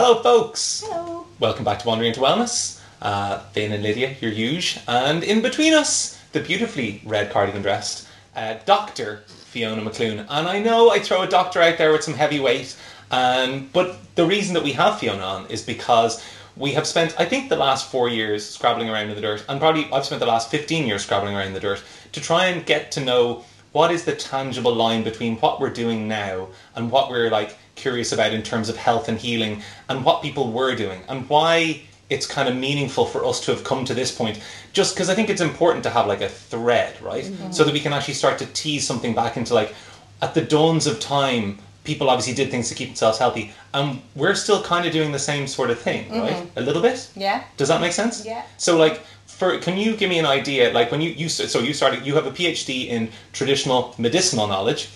Hello, folks. Hello. Welcome back to Wandering into Wellness. Uh, Finn and Lydia, your huge, and in between us, the beautifully red cardigan dressed uh, Doctor Fiona McLoone. And I know I throw a doctor out there with some heavy weight, um, but the reason that we have Fiona on is because we have spent, I think, the last four years scrabbling around in the dirt, and probably I've spent the last 15 years scrabbling around in the dirt to try and get to know what is the tangible line between what we're doing now and what we're like curious about in terms of health and healing and what people were doing and why it's kind of meaningful for us to have come to this point. Just because i think it's important to have like a thread right? Mm-hmm. So that we can actually start to tease something back into like at the dawns of time people obviously did things to keep themselves healthy and we're still kind of doing the same sort of thing right? Mm-hmm. A little bit? Yeah. does that make sense? Yeah. so like for can you give me an idea like when you you so you started you have a phd in traditional medicinal knowledge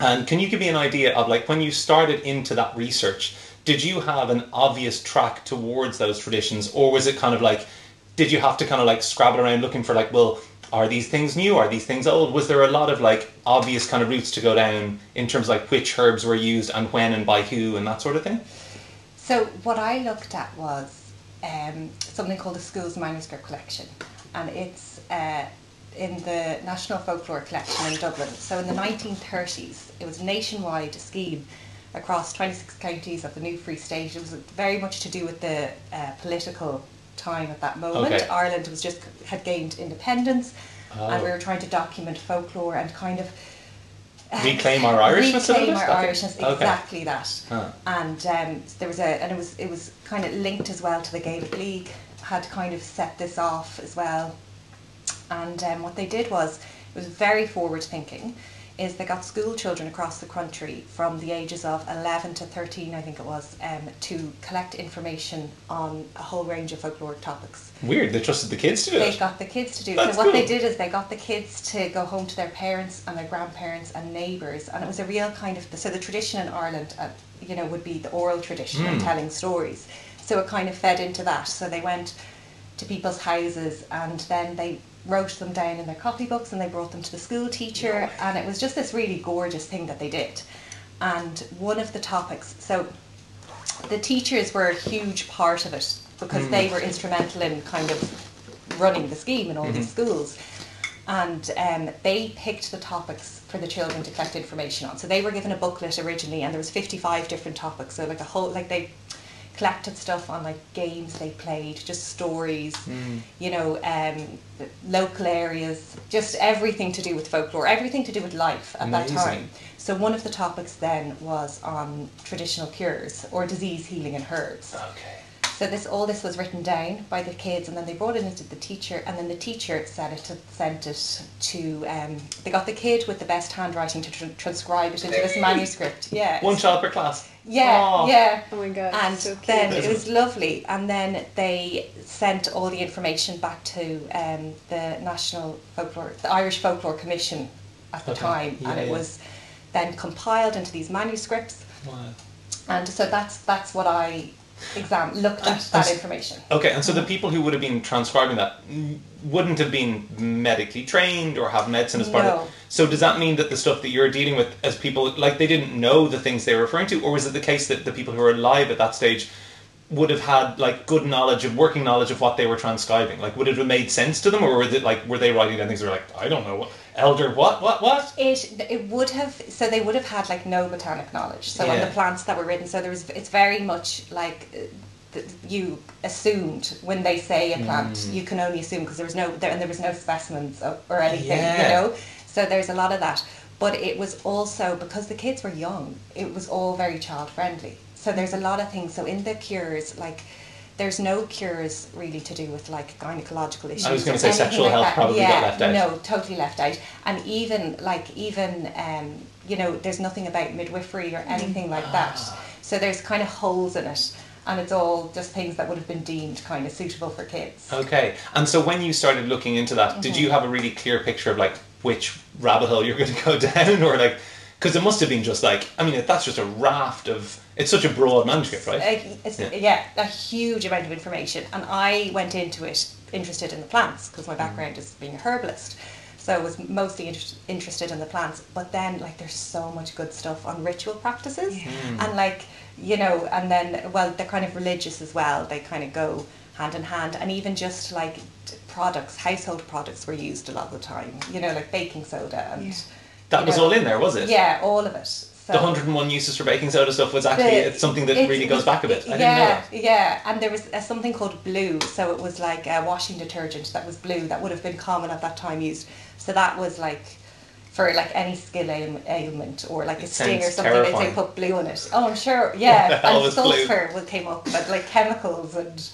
and can you give me an idea of like when you started into that research, did you have an obvious track towards those traditions, or was it kind of like, did you have to kind of like scrabble around looking for like, well, are these things new? Are these things old? Was there a lot of like obvious kind of routes to go down in terms of like which herbs were used and when and by who and that sort of thing? So what I looked at was um, something called the Schools Manuscript Collection, and it's uh, in the National Folklore Collection in Dublin. So in the 1930s, it was a nationwide scheme across 26 counties of the new Free State. It was very much to do with the uh, political time at that moment. Okay. Ireland was just had gained independence, and we Oh. were trying to document folklore and kind of Reclaim our Irishness reclaim our Irishness, Okay. exactly that. Huh. And um, there was a, and it was it was kind of linked as well to the Gaelic League. Had kind of set this off as well. And um, what they did was it was very forward thinking. Is they got school children across the country from the ages of 11 to 13, I think it was, um, to collect information on a whole range of folkloric topics Weird, they trusted the kids to do they it. They got the kids to do. That's so what they did is they got the kids to go home to their parents and their grandparents and neighbours, and it was a real kind of so the tradition in Ireland, uh, you know, would be the oral tradition Mm. telling stories. So it kind of fed into that. So they went to people's houses and then they wrote them down in their copybooks and they brought them to the school teacher, and it was just this really gorgeous thing that they did. And one of the topics, so the teachers were a huge part of it because they were instrumental in kind of running the scheme in all these schools. And um, they picked the topics for the children to collect information on. So they were given a booklet originally, and there was fifty-five different topics. So like a whole, like they collected stuff on like games they played, just stories, you know, um, local areas, just everything to do with folklore, everything to do with life at Amazing. that time. So one of the topics then was on traditional cures or disease healing and herbs. Okay. So this all this was written down by the kids, and then they brought it into the teacher, and then the teacher said it to, sent it to. Um, they got the kid with the best handwriting to tr- transcribe it into this manuscript. Yeah, One child per class. Yeah, Aw. yeah. Oh my god. And so cute. then it Isn't was lovely, and then they sent all the information back to um, the National Folklore, the Irish Folklore Commission at the Okay, time, yeah, and it yeah. was then compiled into these manuscripts, Wow. and so that's that's what I exam looked at that information. Okay, and so the mm-hmm. people who would have been transcribing that wouldn't have been medically trained or have medicine as part of No. it. So does that mean that the stuff that you're dealing with as people like they didn't know the things they were referring to, or was it the case that the people who were alive at that stage would have had like good knowledge of working knowledge of what they were transcribing? Like would it have made sense to them, or were they like were they writing down things that were like I don't know what elder what what what? It it would have so they would have had like no botanic knowledge. So on the plants that were written, so there was it's very much like uh, you assumed when they say a plant, Mm. you can only assume because there was no there and there was no specimens of, or anything, Yeah. you know. So there's a lot of that, but it was also because the kids were young. It was all very child friendly. So there's a lot of things. So in the cures, like. There's no cures really to do with like gynecological issues. I was gonna or say sexual like health that. probably got yeah, left out. No, totally left out. And even like even um, you know, there's nothing about midwifery or anything like that. So there's kind of holes in it, and it's all just things that would have been deemed kind of suitable for kids. Okay, and so when you started looking into that, did you have a really clear picture of like which rabbit hole you're going to go down, or like because it must have been just like I mean that's just a raft of it's such a broad manuscript, right? Like, it's, Yeah. yeah. a huge amount of information. And I went into it interested in the plants because my background is being a herbalist. So I was mostly inter- interested in the plants. But then, like, there's so much good stuff on ritual practices. Hmm. And, like, you know, and then well, they're kind of religious as well. They kind of go hand in hand, and even just like products, household products were used a lot of the time. You know, like baking soda and Yeah. That was know, all in there, was it? Yeah, all of it. The 101 uses for baking soda stuff was actually the- it's something that it really goes back a bit. I didn't yeah, know that. Yeah, and there was uh, something called blue, so it was like a washing detergent that was blue that would have been common at that time used. So that was like for like any skin ail- ailment or like a It sting or something, they'd terrifying. say put blue in it. Oh, I'm sure, yeah. and blue? sulfur would came up, but like chemicals and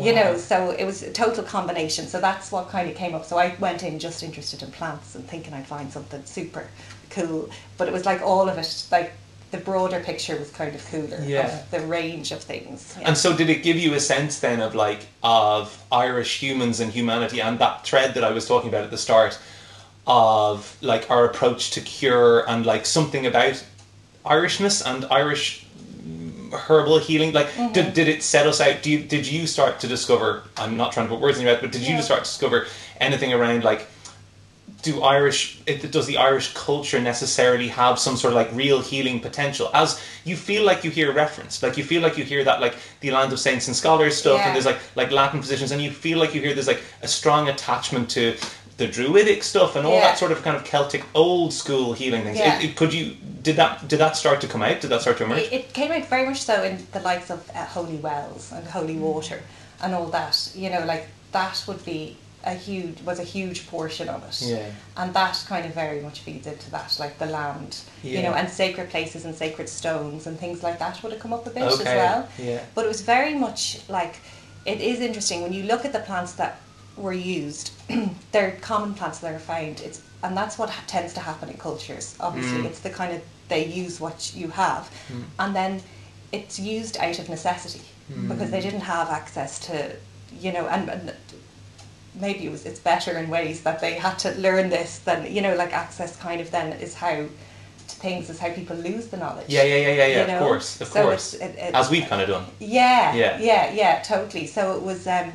you know, so it was a total combination. So that's what kind of came up. So I went in just interested in plants and thinking I'd find something super cool, but it was like all of it, like the broader picture was kind of cooler Yeah. of the range of things. Yeah. And so, did it give you a sense then of like of Irish humans and humanity, and that thread that I was talking about at the start, of like our approach to cure and like something about Irishness and Irish herbal healing? Like, Mm-hmm. did, did it set us out? Do you, did you start to discover? I'm not trying to put words in your mouth, but did you Yeah. start to discover anything around like? Do Irish it, does the Irish culture necessarily have some sort of like real healing potential? As you feel like you hear reference, like you feel like you hear that like the land of saints and scholars stuff, Yeah. and there's like like Latin positions, and you feel like you hear there's like a strong attachment to the Druidic stuff and all Yeah. that sort of kind of Celtic old school healing things. Yeah. It, it- could you did that did that start to come out? Did that start to emerge? It, it came out very much so in the likes of uh, holy wells and holy water and all that. You know, like that would be a huge was a huge portion of it. Yeah. And that kind of very much feeds into that, like the land, you know, and sacred places and sacred stones and things like that would have come up a bit as well. yeah. But it was very much like it is interesting when you look at the plants that were used. they're common plants that are found. It's and that's what ha- tends to happen in cultures. Obviously, Mm. it's the kind of they use what you have, and then it's used out of necessity because they didn't have access to, you know, and, and maybe it was it's better in ways that they had to learn this than you know like access kind of then is how to things is how people lose the knowledge. Yeah, yeah, yeah, yeah, yeah. you Of course, of So course. it's- it- it- As we've kind of done. Yeah, Yeah. yeah, yeah, totally. So it was. um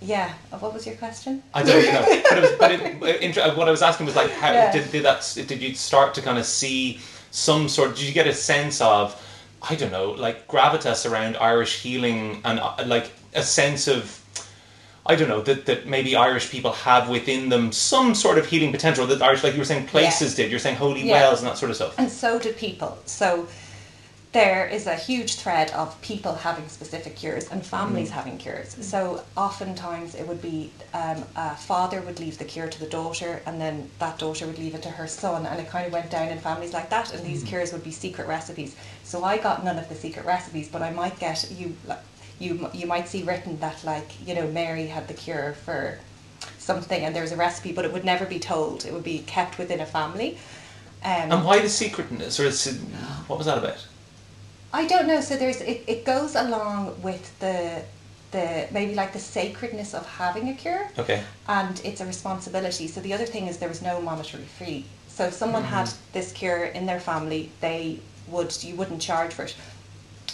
yeah. uh, What was your question? I don't know, but, it was, but it, what I was asking was like, how Yeah. did, did that? Did you start to kind of see some sort? Did you get a sense of, I don't know, like gravitas around Irish healing and uh, like a sense of, I don't know, that, that maybe Irish people have within them some sort of healing potential that Irish, like you were saying, places did. You're saying holy Yeah. wells and that sort of stuff. And so did people. So there is a huge thread of people having specific cures and families mm. having cures. Mm. So oftentimes it would be um, a father would leave the cure to the daughter, and then that daughter would leave it to her son, and it kind of went down in families like that. And these mm. cures would be secret recipes. So I got none of the secret recipes, but I might get you. like, You you might see written that like you know Mary had the cure for something, and there was a recipe, but it would never be told. It would be kept within a family. Um, And why the secretness? Or is it, what was that about? I don't know. So there's it, it goes along with the the maybe like the sacredness of having a cure Okay. and it's a responsibility. So the other thing is there was no monetary fee. So if someone had this cure in their family, they would you wouldn't charge for it.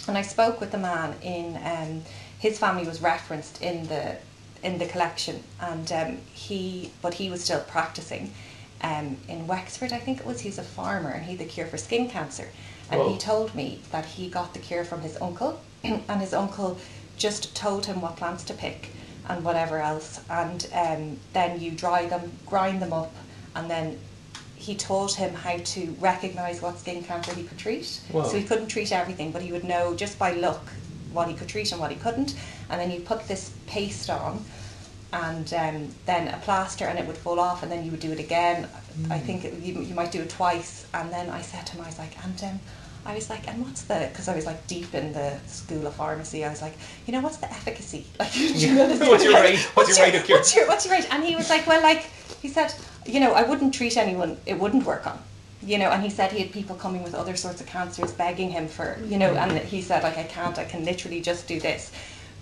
And I spoke with the man in um, his family was referenced in the in the collection, and um, he but he was still practicing um, in Wexford. I think it was. He's a farmer, and he had the cure for skin cancer. And Whoa. he told me that he got the cure from his uncle, and his uncle just told him what plants to pick and whatever else, and um, then you dry them, grind them up, and then he taught him how to recognise what skin cancer he could treat. So he couldn't treat everything, but he would know just by look what he could treat and what he couldn't. And then you put this paste on, and um, then a plaster, and it would fall off, and then you would do it again. I think it, you, you might do it twice. And then I said to him, I was like, and um, I was like, and what's the? Because I was like deep in the school of pharmacy. I was like, you know, what's the efficacy? Like, you What's your rate? What's your rate of cure? What's your what's your rate? And he was like, well, like he said, you know, I wouldn't treat anyone it wouldn't work on. You know, and he said he had people coming with other sorts of cancers begging him for, you know, and he said like I can't, I can literally just do this.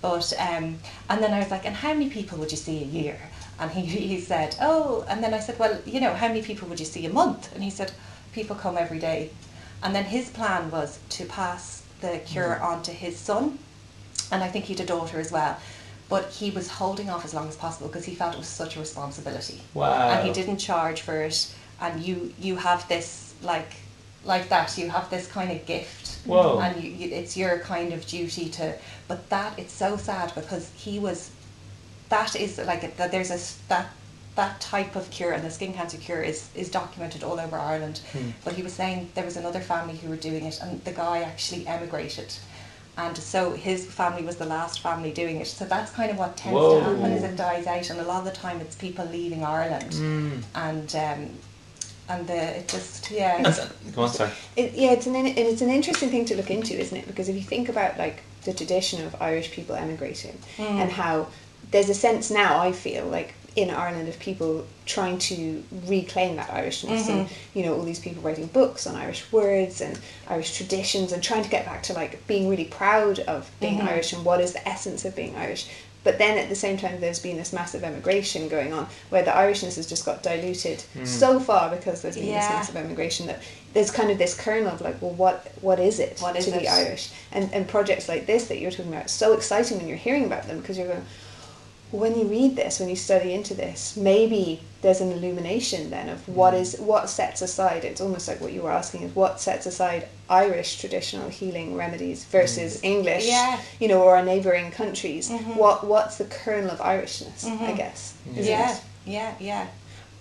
But um, and then I was like, and how many people would you see a year? And he he said, oh, and then I said, well, you know, how many people would you see a month? And he said, people come every day. And then his plan was to pass the cure on to his son, and I think he had a daughter as well. But he was holding off as long as possible because he felt it was such a responsibility. Wow. And he didn't charge for it. And you you have this like like that. You have this kind of gift, Whoa. and you, you, it's your kind of duty to. But that it's so sad because he was. That is like that. There's a that that type of cure and the skin cancer cure is is documented all over Ireland. Hmm. But he was saying there was another family who were doing it, and the guy actually emigrated. And so his family was the last family doing it. So that's kind of what tends Whoa. to happen is it dies out, and a lot of the time it's people leaving Ireland, Mm. and um, and the it just yeah. And, go on, sorry. It, yeah, it's an it's an interesting thing to look into, isn't it? Because if you think about like the tradition of Irish people emigrating Mm. and how there's a sense now I feel like in Ireland of people trying to reclaim that Irishness and you know all these people writing books on Irish words and Irish traditions and trying to get back to like being really proud of being Mhm. Irish and what is the essence of being Irish. But then at the same time, there's been this massive emigration going on where the Irishness has just got diluted so far because there's been this massive emigration that there's kind of this kernel of like, well, what what is it What is to be? Irish? And and projects like this that you're talking about, so exciting when you're hearing about them because you're going, when you read this, when you study into this, maybe there's an illumination then of what Mm. what sets aside. It's almost like what you were asking is what sets aside Irish traditional healing remedies versus English, Mm. Yeah. you know, or our neighbouring countries. Mhm. What what's the kernel of Irishness? I Mhm. guess. isn't yeah, yeah, yeah,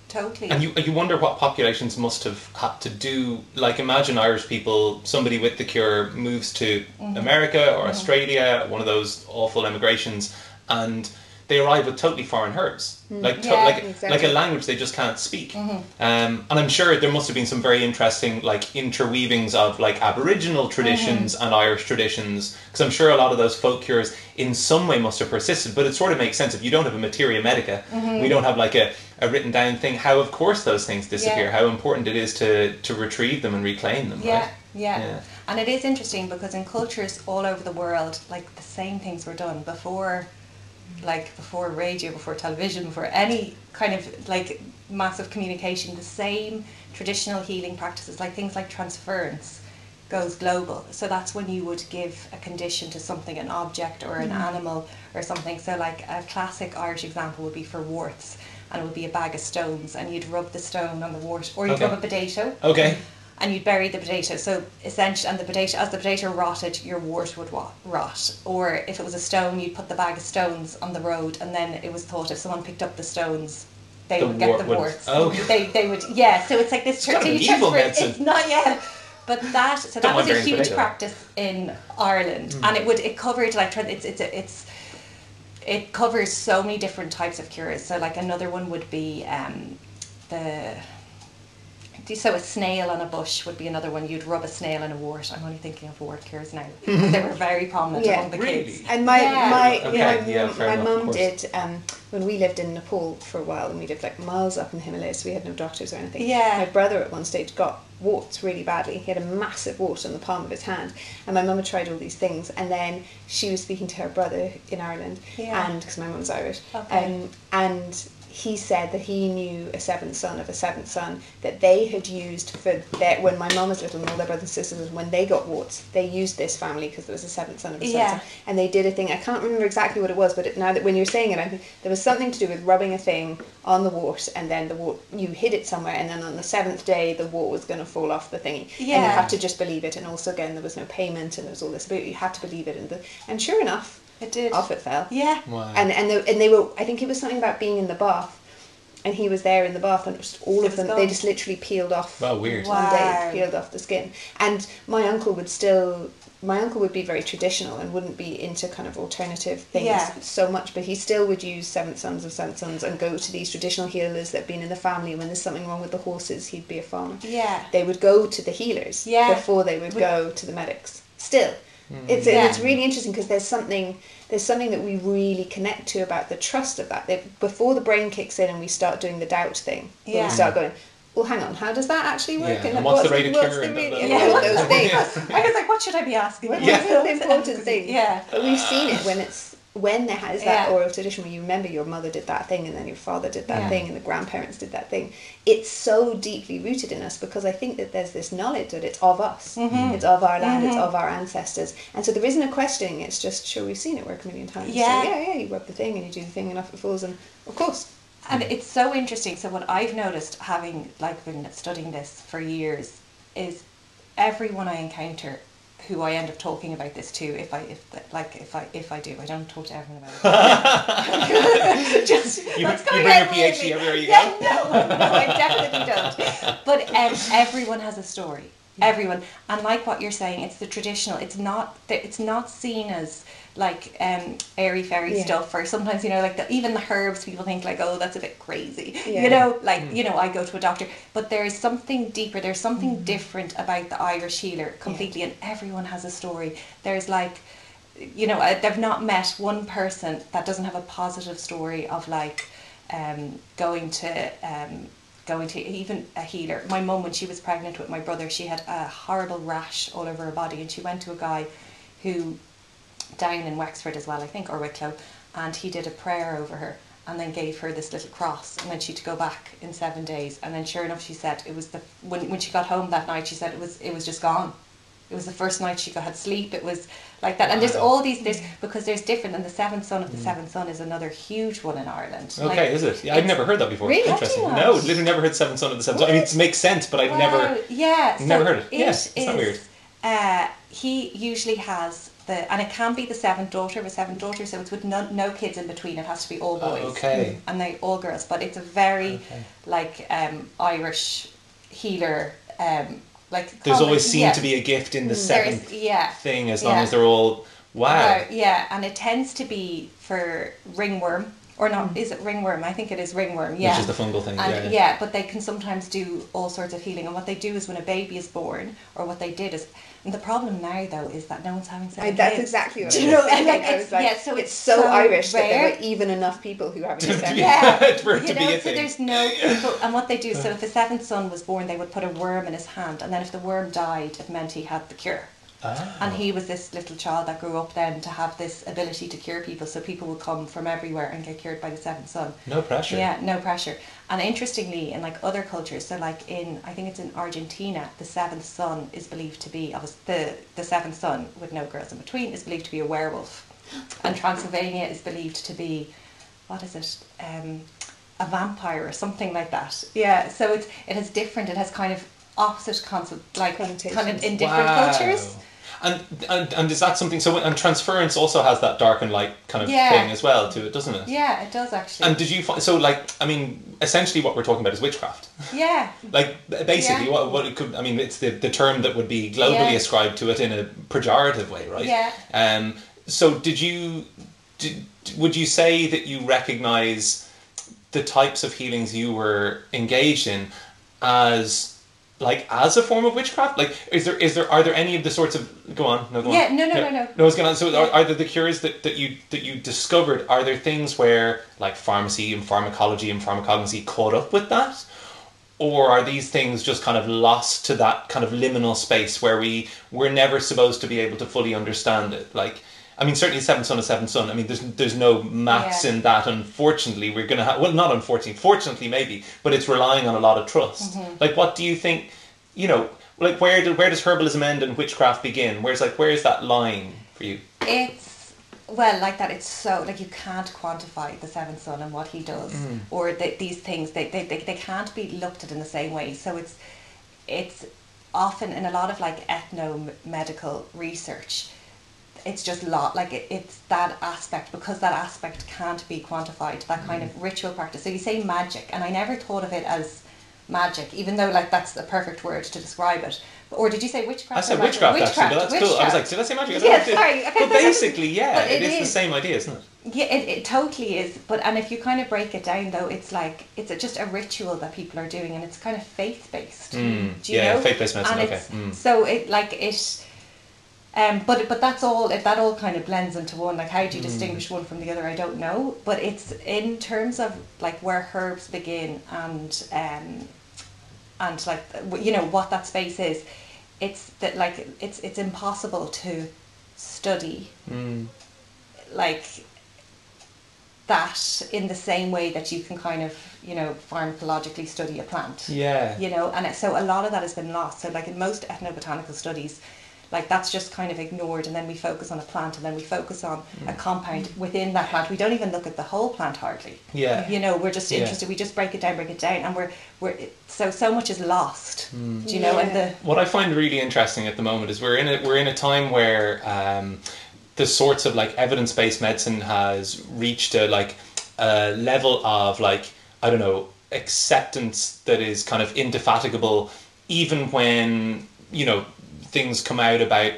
totally. And you you wonder what populations must have had to do. Like, imagine Irish people, somebody with the cure moves to Mm-hmm. America or Australia, one of those awful emigrations, and they arrive with totally foreign herbs, like to, Mm. Yeah, like exactly. like a language they just can't speak. Mm-hmm. Um, and I'm sure there must have been some very interesting like interweavings of like Aboriginal traditions Mm-hmm. and Irish traditions, because I'm sure a lot of those folk cures in some way must have persisted. But it sort of makes sense if you don't have a materia medica, Mm-hmm. we don't have like a, a written down thing. How of course those things disappear. Yeah. How important it is to to retrieve them and reclaim them. yeah, right? yeah, Yeah. And it is interesting because in cultures all over the world, like the same things were done before, like before radio, before television, before any kind of like massive communication. The same traditional healing practices, like things like transference, goes global. So that's when you would give a condition to something, an object or an mm-hmm. animal or something. So like a classic Irish example would be for warts, and it would be a bag of stones, and you'd rub the stone on the wart, or you'd Okay. rub a potato Okay. And you'd bury the potato. So essentially, and the potato, as the potato rotted, your wart would rot. Or if it was a stone, you'd put the bag of stones on the road, and then it was thought if someone picked up the stones, they The would get the warts. oh. They, they would, yeah. So it's like this. It's kind of an so you evil medicine. It's not yet. But that so that was a huge potato. practice in Ireland, and it would it covered like it's it's it's it covers so many different types of cures. So like another one would be um, the so a snail on a bush would be another one. You'd rub a snail in a wart. I'm only thinking of wart cures now. they were very prominent Yeah. among the Really? kids. And my Yeah. my Okay, my, yeah, fair my mum did um, when we lived in Nepal for a while, and we lived like miles up in the Himalayas. So we had no doctors or anything. Yeah. My brother at one stage got warts really badly. He had a massive wart on the palm of his hand, and my mum had tried all these things, and then she was speaking to her brother in Ireland, Yeah. and because my mum's Irish, Okay. um, and he said that he knew a seventh son of a seventh son that they had used for their when my mum was little and all their brothers and sisters when they got warts they used this family because there was a seventh son of a seventh Yeah. son and they did a thing I can't remember exactly what it was but it, now that when you're saying it I think there was something to do with rubbing a thing on the wart and then the wart you hid it somewhere and then on the seventh day the wart was going to fall off the thingy and you Yeah. had to just believe it and also again there was no payment and there was all this but you had to believe it and the, and sure enough It did. off it fell Yeah. Wow. and and they, and they were I think it was something about being in the bath and he was there in the bath and it was all It of them gone. they just literally peeled off Wow, weird. Wow. one day peeled off the skin and my uncle would still my uncle would be very traditional and wouldn't be into kind of alternative things Yeah. so much but he still would use seventh sons of seventh sons and go to these traditional healers that have been in the family when there's something wrong with the horses he'd be a farmer Yeah. they would go to the healers Yeah. before they would Would- go to the medics. Still. Mm. it's Yeah. it's really interesting because there's something there's something that we really connect to about the trust of that. That before the brain kicks in and we start doing the doubt thing, Yeah. we start going, well, hang on, how does that actually work? Yeah, and what's the rate of what's cure the and really- blah, and all those things. I was like, what should I be asking? What- Yeah. What's the important thing? Yeah. But we've seen it when it's when there has that Yeah. oral tradition where you remember your mother did that thing and then your father did that Yeah. thing and the grandparents did that thing. It's so deeply rooted in us because I think that there's this knowledge that it's of us, Mhm. it's of our land, it's Mhm. of our ancestors, and so there isn't a questioning. It's just sure we've seen it work a million times. So, Yeah. yeah, yeah. You rub the thing and you do the thing and off it falls, and of course, And it's so interesting. So what I've noticed, having like been studying this for years, is everyone I encounter who I end up talking about this to if I if like if I if I do I don't talk to everyone about it. Just You, that's you bring your PhD weirdly. everywhere you Yeah, go. no, no, I definitely don't. But um, everyone has a story. Everyone, and like what you're saying, it's the traditional. It's not. It's not seen as like um, airy fairy Yeah. stuff, or sometimes you know, like the, even the herbs. People think like, oh, that's a bit crazy. Yeah. You know, like you know, I go to a doctor, but there is something deeper. There's something different about the Irish healer completely, and everyone has a story. There's like you know, uh, they've not met one person that doesn't have a positive story of like um, going to um, going to even a healer. My mum, when she was pregnant with my brother, she had a horrible rash all over her body, and she went to a guy who down in Wexford as well, I think, or Wicklow, and he did a prayer over her and then gave her this little cross and then she'd go back in seven days and then sure enough she said it was the when, when she got home that night she said it was it was just gone it was the first night she got had sleep it was like that and there's all these there's because there's different and the seventh son of the seventh son is another huge one in Ireland Okay, Like, is it? Yeah, I've never heard that before. Really? Interesting. No, literally never heard seventh Son of the Seven Son. I mean, it makes sense, but I've Wow, never. yeah, never so heard it. Yeah, it's not weird. Uh, he usually has the, and it can be the seventh daughter of a seventh daughter, so it's with no, no kids in between. It has to be all Oh, boys, okay. and they all girls. But it's a very Okay. like um, Irish healer. Um, like There's common- always seemed yeah. to be a gift in the seventh yeah. thing, as long Yeah. as they're all. Wow. Right, yeah, and it tends to be for ringworm or not? Is it ringworm? I think it is ringworm. Yeah, Which is the fungal thing. and yeah, yeah, yeah. but they can sometimes do all sorts of healing. And what they do is when a baby is born, or what they did is, and the problem now though is that no one's having sex. I, that's exactly what Do I you was know, saying. like, I it's- was like, yeah, so it's, it's so, so Irish that there rare. were even enough people who haven't had sex. Yeah, For it to you be know, a so thing. there's no people, and what they do. So if the seventh son was born, they would put a worm in his hand, and then if the worm died, it meant he had the cure. Ah. And he was this little child that grew up then to have this ability to cure people. So people would come from everywhere and get cured by the seventh son. No pressure. Yeah, no pressure. And interestingly, in like other cultures, so like in I think it's in Argentina, the seventh son is believed to be the the seventh son with no girls in between is believed to be a werewolf, and Transylvania is believed to be, what is it? Um, a vampire or something like that. Yeah, so it's it has different. It has kind of opposite concept, like kind of in different Wow. cultures. And, and and is that something? So and transference also has that dark and light kind of Yeah. thing as well to it, doesn't it? Yeah, it does actually. And did you find so like I mean essentially what we're talking about is witchcraft. yeah, Like basically Yeah. what what it could I mean it's the, the term that would be globally Yeah. ascribed to it in a pejorative way, right? Yeah. Um. So did you did, would you say that you recognize the types of healings you were engaged in as like as a form of witchcraft like is there is there are there any of the sorts of go on no go Yeah, on no, no, no, no. no I was gonna so Yeah. are, are there the cures that, that you that you discovered are there things where like pharmacy and pharmacology and pharmacognosy caught up with that or are these things just kind of lost to that kind of liminal space where we we're never supposed to be able to fully understand it like I mean, certainly seventh son of seventh son. I mean, there's there's no maths Yeah. in that. Unfortunately, we're gonna have well, not unfortunately, fortunately maybe, but it's relying on a lot of trust. Mm-hmm. Like, what do you think? You know, like where do, where does herbalism end and witchcraft begin? Where's like where's that line for you? It's well, like that. It's so like you can't quantify the seventh son and what he does, Mm. or the, these things. They, they they they can't be looked at in the same way. So it's it's often in a lot of like ethno medical research. It's just lot like it, it's that aspect because that aspect can't be quantified. That kind Mm. of ritual practice. So you say magic, and I never thought of it as magic, even though like that's the perfect word to describe it. Or did you say witchcraft? I said magic? witchcraft, actually, but that's cool. I was like, did I say magic? I Yeah, know if I did. sorry, okay, But basically, yeah, but it it is, the same idea, isn't it? Yeah, it, it totally is. But and if you kind of break it down, though, it's like it's a, just a ritual that people are doing, and it's kind of faith based. Mm, yeah, faith-based medicine, And okay, mm. So it like it. Um, but but that's all. If that all kind of blends into one, like how do you Hmm. distinguish one from the other? I don't know. But it's in terms of like where herbs begin and um, and like you know what that space is. It's that like it's it's impossible to study Mm. like that in the same way that you can kind of you know pharmacologically study a plant Yeah. you know and so a lot of that has been lost so like in most ethnobotanical studies like that's just kind of ignored and then we focus on a plant and then we focus on a compound within that plant. We don't even look at the whole plant hardly. Yeah. you know we're just Yeah. interested we just break it down break it down and we're we're so so much is lost do you know and the What I find really interesting at the moment is we're in a we're in a time where um, the sorts of like evidence based medicine has reached a like a level of like I don't know acceptance that is kind of indefatigable, even when you know things come out about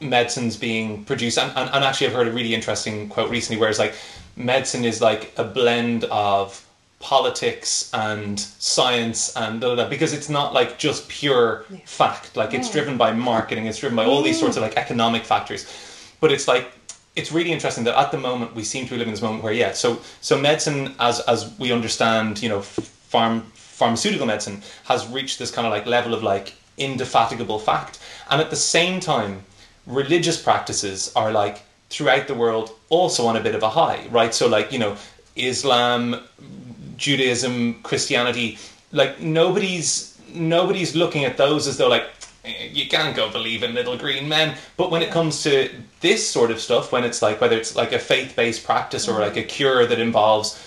medicines being produced. And, and, and actually, I've heard a really interesting quote recently where it's like medicine is like a blend of politics and science and da, da, da, because it's not like just pure fact. Like it's driven by marketing it's driven by all these sorts of like economic factors. But it's like it's really interesting that at the moment we seem to be living in this moment where yeah so so medicine as as we understand you know farm pharmaceutical medicine has reached this kind of like level of like indefatigable fact and at the same time religious practices are like throughout the world also on a bit of a high right so like you know islam Judaism, Christianity, like nobody's nobody's looking at those as though like "Eh, you can't go believe in little green men. But when it comes to this sort of stuff, when it's like whether it's like a faith based practice or like a cure that involves,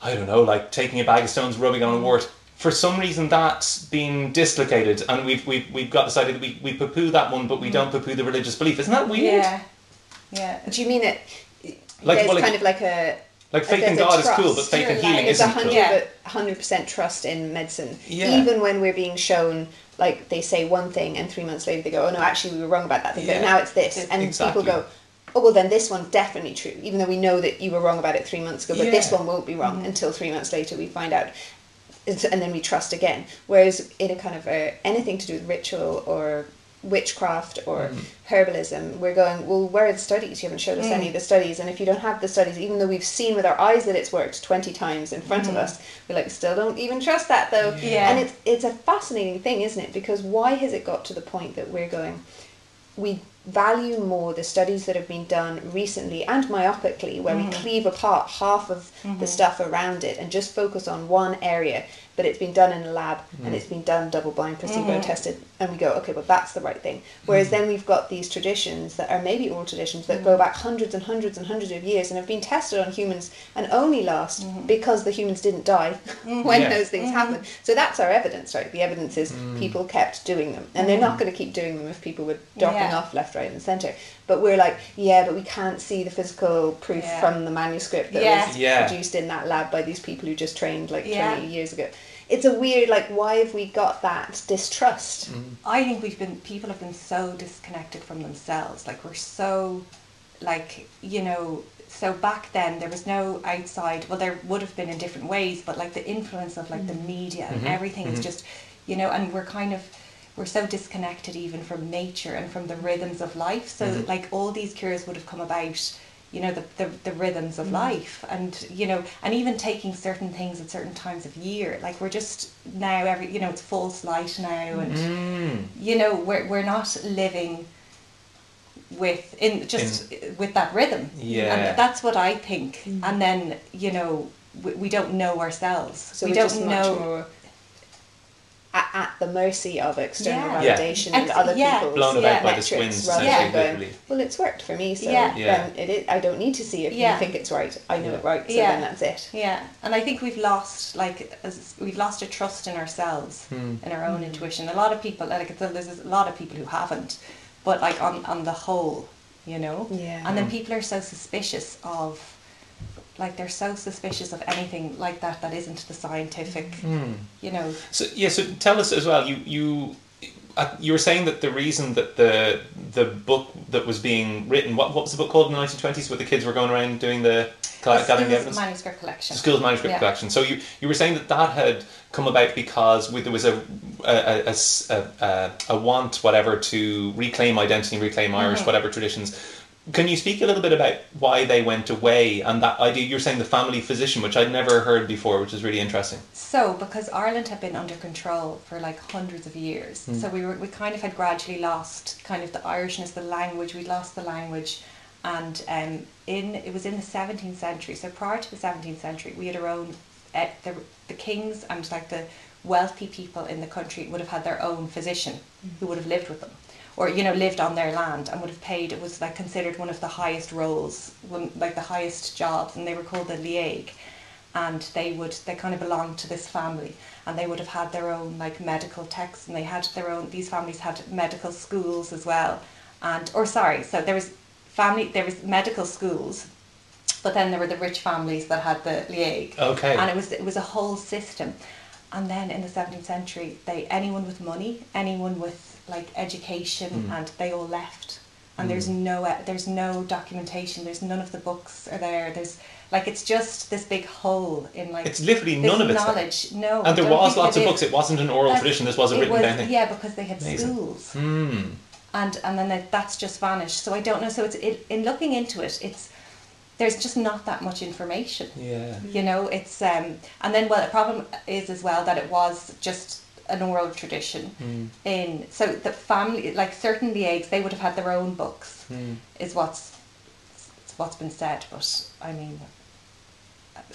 I don't know, like taking a bag of stones, rubbing on a wart. For some reason, that's been dislocated, and we've we've, we've got decided that we, we poo poo that one, but we don't poo poo the religious belief. Isn't that weird? yeah yeah Do you mean it? Like, there's well, like- kind of like a Like faith in there's a God is cool, but trust. faith in healing like- isn't cool. hundred Yeah. hundred percent trust in medicine. Yeah. Even when we're being shown like they say one thing and three months later they go, Oh no, actually we were wrong about that thing, Yeah. but now it's this and Exactly. people go, Oh well then this one's definitely true, even though we know that you were wrong about it three months ago, but this one won't be wrong until three months later we find out. And then we trust again. Whereas in a kind of a, anything to do with ritual or witchcraft or mm. herbalism, we're going, well, where are the studies? You haven't showed us any of mm. the studies. And if you don't have the studies, even though we've seen with our eyes that it's worked 20 times in front of mm. us, we're like, still don't even trust that though. Yeah. And it's, it's a fascinating thing, isn't it? Because why has it got to the point that we're going, we value more the studies that have been done recently and myopically, where we mm-hmm. cleave apart half of the mm-hmm. stuff around it and just focus on one area, but it's been done in a lab and mm. it's been done double blind, placebo mm. tested, and we go, okay, well, that's the right thing. Whereas mm. then we've got these traditions that are maybe oral traditions that go back hundreds and hundreds and hundreds of years and have been tested on humans and only last mm-hmm. because the humans didn't die when Yeah. those things mm-hmm. happen. So that's our evidence, right? The evidence is people kept doing them, and they're not going to keep doing them if people were dropping Yeah. off left, right, and centre. But we're like, yeah, but we can't see the physical proof Yeah. from the manuscript that Yeah. was Yeah. produced in that lab by these people who just trained like Yeah. 20 years ago. It's a weird, like, why have we got that distrust? Mm. I think we've been people have been so disconnected from themselves. Like we're so like, you know, so back then there was no outside well there would have been in different ways, but like the influence of like the mm-hmm. media and mm-hmm. everything is mm-hmm. just you know, and we're kind of we're so disconnected even from nature and from the rhythms of life. So mm-hmm. like all these cures would have come about you know the, the, the rhythms of mm-hmm. life. And you know and even taking certain things at certain times of year. Like we're just now every you know it's false light now and Mm. you know we're, we're not living with in just with that rhythm. Yeah. and that's what i think. Mm. And then you know we, we don't know ourselves. So we we're don't just know much more at, at the mercy of external Yeah. Yeah. validation and other yeah. people's Blown about by the metrics winds, rather essentially, than going, well, it's worked for me, so Yeah. Yeah. then it is, I don't need to see if Yeah. you think it's right. I know Yeah. it right, so Yeah. then that's it. yeah and i think we've lost like as, we've lost a trust in ourselves Hmm. in our own intuition a lot of people like there's a lot of people who haven't but like on, on the whole you know Yeah. and then people are so suspicious of like they're so suspicious of anything like that that isn't the scientific Hmm. you know So yeah, so tell us as well. You you uh, you were saying that the reason that the the book that was being written, what what was the book called in the nineteen twenties, where the kids were going around doing the gathering the evidence? manuscript collection The school's manuscript Yeah. collection. So you, you were saying that that had come about because there was a a a a want, whatever, to reclaim identity, reclaim Irish, Mhm. whatever traditions. Can you speak a little bit about why they went away and that idea? You're saying the family physician, which I'd never heard before, which is really interesting. So, because Ireland had been under control for like hundreds of years, Hmm. so we were we kind of had gradually lost kind of the Irishness, the language. We'd lost the language, and um, in it was in the seventeenth century. So prior to the seventeenth century, we had our own uh, the the kings and like the wealthy people in the country would have had their own physician who would have lived with them. Or you know lived on their land and would have paid. It was like considered one of the highest roles, one, like the highest jobs, and they were called the lieg, and they would they kind of belonged to this family, and they would have had their own like medical texts, and they had their own. These families had medical schools as well, and or sorry, so there was family there was medical schools but then there were the rich families that had the lieg. Okay. And it was it was a whole system. And then in the 17th century, they anyone with money, anyone with like education, Mm. and they all left. And there's no there's no documentation. There's none of the books are there. There's like it's just this big hole in like It's literally none of it's there. knowledge. No, And there was lots of is. books. It wasn't an oral That's- tradition. This was a it written was- down thing. Yeah, because they had Amazing. schools Hmm. and and then that, that's just vanished. So I don't know. So it's it, in looking into it, it's there's just not that much information. Yeah. You know, it's um, and then well, the problem is as well that it was just an oral tradition. Mm. In so the family, like certain the eggs, they would have had their own books, Mm. is what's what's been said. But I mean.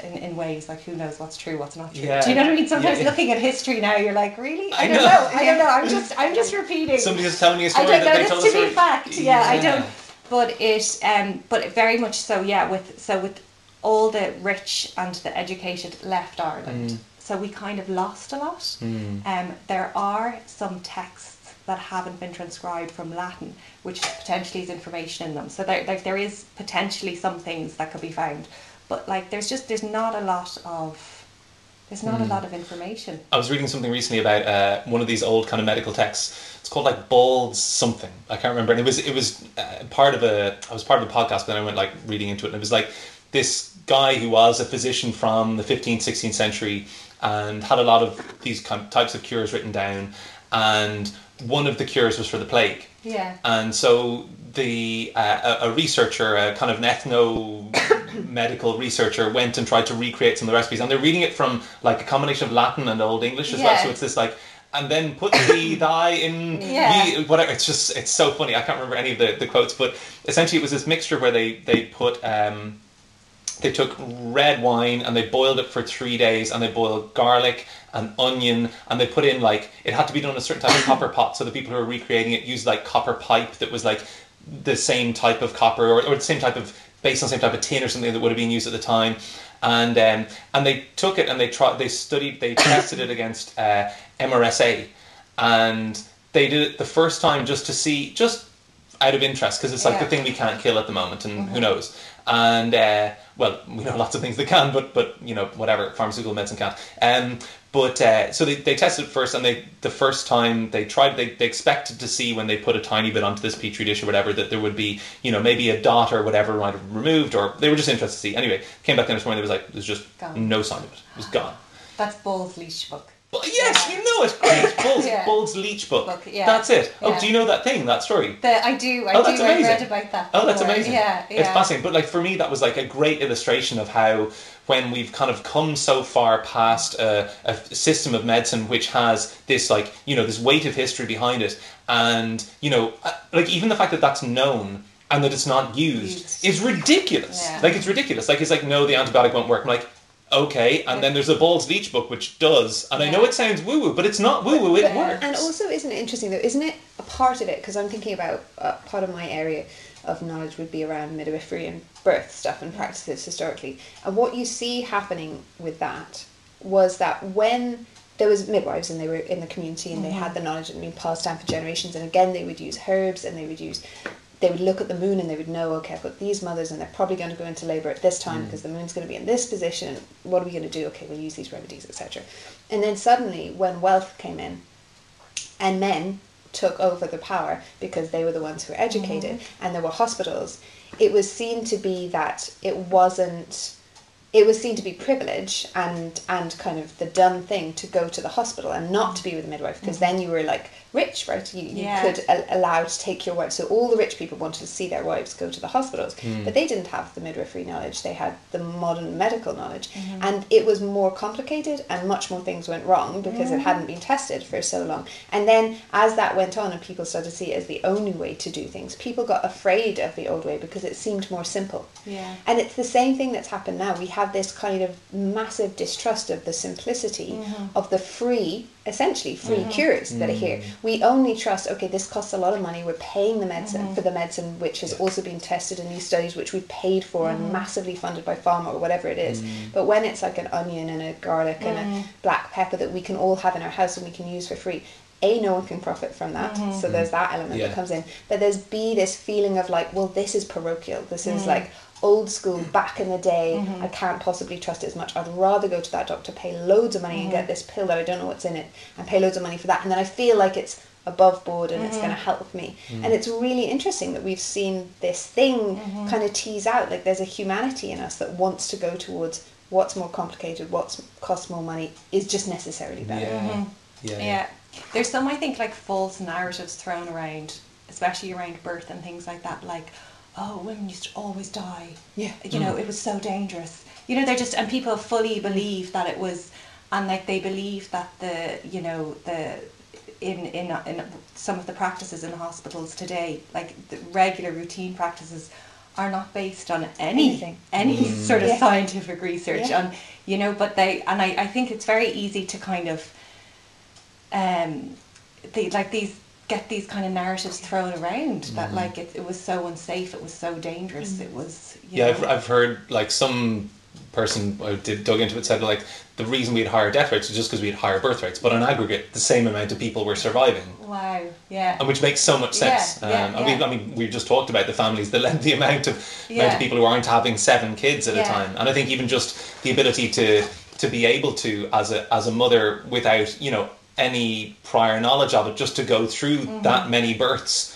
In, in ways like who knows what's true, what's not true. Yeah. Do you know what I mean? Sometimes Yeah. looking at history now, you're like, really? I I, don't know. know. I don't know. I'm just I'm just repeating. Somebody was telling me a I story don't that know they this to be fact. Yeah, I don't. But it, um, but very much so. Yeah, with so with all the rich and the educated left Ireland, Mm. So we kind of lost a lot. Mm. Um, there are some texts that haven't been transcribed from Latin, which potentially is information in them. So there, there, there is potentially some things that could be found, but like there's just there's not a lot of there's not Mm. a lot of information. I was reading something recently about uh, one of these old kind of medical texts. It's called like Bald's something. I can't remember. And it was it was uh, part of a. I was part of a podcast, but then I went like reading into it, and it was like this guy who was a physician from the 15th, 16th century, and had a lot of these kind types of cures written down, and one of the cures was for the plague. Yeah. And so the uh, a, a researcher, a kind of an ethno medical researcher, went and tried to recreate some of the recipes, and they're reading it from like a combination of Latin and Old English as well. Yeah. So it's this like. And then put the thy in Yeah. ye- whatever. It's just it's so funny. I can't remember any of the, the quotes, but essentially it was this mixture where they they put um, they took red wine and they boiled it for three days and they boiled garlic and onion and they put in like it had to be done in a certain type of copper pot so the people who were recreating it used like copper pipe that was like the same type of copper or, or the same type of based on the same type of tin or something that would have been used at the time. And um, and they took it and they tried they studied they tested it against uh, MRSA and they did it the first time just to see just out of interest because it's like the thing we can't kill at the moment and who knows and uh, well we know lots of things that can but but you know whatever pharmaceutical medicine can't um, but uh, so they, they tested it first and they the first time they tried they, they expected to see when they put a tiny bit onto this petri dish or whatever that there would be you know maybe a dot or whatever might have removed or they were just interested to see anyway came back the next morning there was like there's just Gone. no sign of it it was gone That's Bald's Leechbook. but yes Yeah. you know it great Bald's, Yeah. Bald's Leechbook, Book, yeah. that's it oh Yeah. do you know that thing that story The, I do. I Oh, do. that's I read amazing. about that. Oh, that's amazing. Yeah, yeah. It's fascinating. But like for me, that was like a great illustration of how when we've kind of come so far past a, a system of medicine which has this like you know this weight of history behind it, and you know uh, like even the fact that that's known and that it's not used Used. is ridiculous. Yeah. Like it's ridiculous. Like it's like no, the antibiotic won't work. I'm like. Okay, and then there's a Bald's Leechbook which does, and I know it sounds woo woo, but it's not woo woo. It But- works. And also, isn't it interesting though? Isn't it a part of it? Because I'm thinking about uh, part of my area of knowledge would be around midwifery and birth stuff and practices historically. And what you see happening with that was that when there was midwives and they were in the community and they had the knowledge and been passed down for generations, and again they would use herbs and they would use. They would look at the moon and they would know, okay, I've got these mothers and they're probably going to go into labour at this time mm. because the moon's going to be in this position. What are we going to do? Okay, we'll use these remedies, etc. And then suddenly, when wealth came in, and men took over the power because they were the ones who were educated mm-hmm. and there were hospitals it was seen to be that it wasn't it was seen to be privilege and and kind of the done thing to go to the hospital and not to be with a midwife because mm-hmm. then you were like rich right? You, you Yeah. could a- allow to take your wife so all the rich people wanted to see their wives go to the hospitals hmm. but they didn't have the midwifery knowledge. They had the modern medical knowledge. Mm-hmm. And it was more complicated and much more things went wrong because it mm. hadn't been tested for so long. And then as that went on and people started to see it as the only way to do things people got afraid of the old way because it seemed more simple. Yeah. and it's the same thing that's happened now. We have this kind of massive distrust of the simplicity Mm-hmm. of the free, essentially free cures that are here. We only trust, okay, this costs a lot of money. We're paying the medicine Mm-hmm. for the medicine, which has also been tested in these studies, which we've paid for Mm-hmm. and massively funded by pharma or whatever it is. But when it's like an onion and a garlic and Mm-hmm. a black pepper that we can all have in our house and we can use for free. A, no one can profit from that, Mm-hmm. so there's that element Yeah. that comes in. But there's B, this feeling of like, well, this is parochial. This Mm. is like old school, back in the day. Mm-hmm. I can't possibly trust it as much. I'd rather go to that doctor, pay loads of money and Mm-hmm. get this pill that I don't know what's in it, and pay loads of money for that. And then I feel like it's above board and it's going Mm-hmm. to help me. And it's really interesting that we've seen this thing Mm-hmm. kind of tease out. Like there's a humanity in us that wants to go towards what's more complicated, what's costs more money, is just necessarily better. Yeah. Yeah. Yeah. There's some, I think, like false narratives thrown around, especially around birth and things like that. Like, oh, women used to always die. Yeah. You know, it was so dangerous. You know, they're just, and people fully believe that it was, and like they believe that the, you know, the, in, in, in some of the practices in the hospitals today, like the regular routine practices, are not based on any Anything. any sort of Yeah. scientific research Yeah. on you know but they and I, I think it's very easy to kind of um they like these get these kind of narratives thrown around that mm-hmm. like it, it was so unsafe it was so dangerous mm. it was you Yeah, know, I've, I've heard like some person I did dug into it said like the reason we had higher death rates is just because we had higher birth rates, but on aggregate, the same amount of people were surviving. wow yeah And which makes so much sense. Yeah, yeah, um, we, yeah. I mean, we just talked about the families, the, the amount of amount of people who aren't having seven kids at a time. And I think even just the ability to to be able to, as a as a mother, without you know any prior knowledge of it, just to go through Mm-hmm. that many births.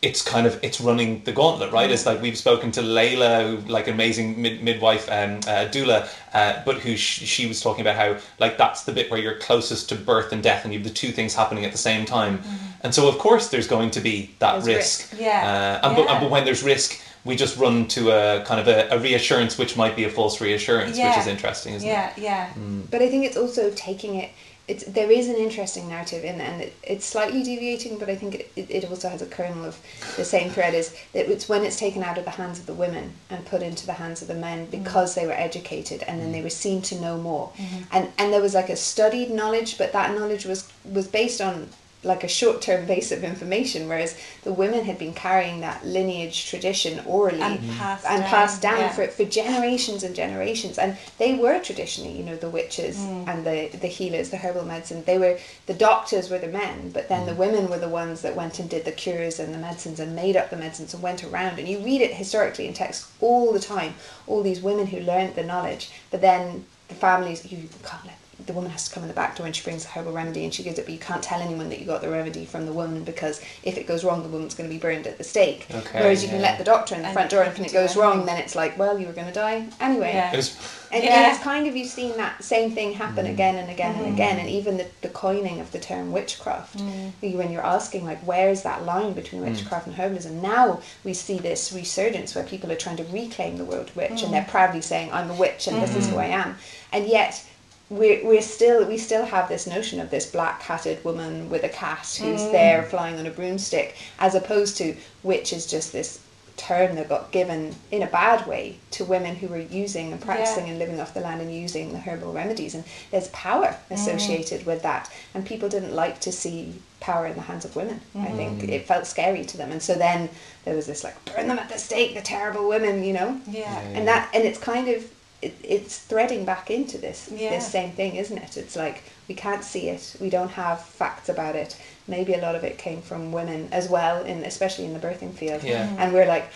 It's kind of it's running the gauntlet, right? Mm-hmm. It's like we've spoken to Layla, who, like amazing mid- midwife um, uh, doula, uh, but who sh- she was talking about how like that's the bit where you're closest to birth and death, and you have the two things happening at the same time. And so, of course, there's going to be that Mm-hmm. There's risk. risk. Yeah, Uh, and, But, and but when there's risk, we just run to a kind of a, a reassurance, which might be a false reassurance, which is interesting, isn't it? yeah it? yeah But I think it's also taking it. It's there is an interesting narrative in, and it, it's slightly deviating, but I think it, it, it also has a kernel of the same thread. Is that it's when it's taken out of the hands of the women and put into the hands of the men mm. because they were educated and then they mm. were seen to know more, mm-hmm. and and there was like a studied knowledge, but that knowledge was was based on like a short term base of information, whereas the women had been carrying that lineage tradition orally And passed and down, passed down yeah. for for generations and generations and they were traditionally you know the witches Mm. and the the healers the herbal medicine they were the doctors were the men but then the women were the ones that went and did the cures and the medicines and made up the medicines and went around and you read it historically in text all the time all these women who learned the knowledge but then the families you can't let the woman has to come in the back door and she brings a herbal remedy and she gives it but you can't tell anyone that you got the remedy from the woman because if it goes wrong the woman's going to be burned at the stake Okay, whereas you can let the doctor in the And front door and if it do goes wrong then it's like well you were going to die anyway Yeah. It and, Yeah. and it's kind of you've seen that same thing happen mm. again and again and mm. again, and even the, the coining of the term witchcraft. Mm. When you're asking like, where is that line between witchcraft and herbalism? Now we see this resurgence where people are trying to reclaim the word witch, and they're proudly saying, "I'm a witch, and this is who I am," and yet. We're, we're still we still have this notion of this black hatted woman with a cat who's mm. there flying on a broomstick as opposed to witch is just this term that got given in a bad way to women who were using and practicing Yeah. and living off the land and using the herbal remedies. And there's power mm. associated with that. And people didn't like to see power in the hands of women i mm-hmm. think. It felt scary to them. And so then there was this like burn them at the stake the terrible women you know? Yeah. And that and it's kind of it, it's threading back into this Yeah. this same thing isn't it it's like we can't see it we don't have facts about it maybe a lot of it came from women as well in especially in the birthing field Yeah. Mm. and we're like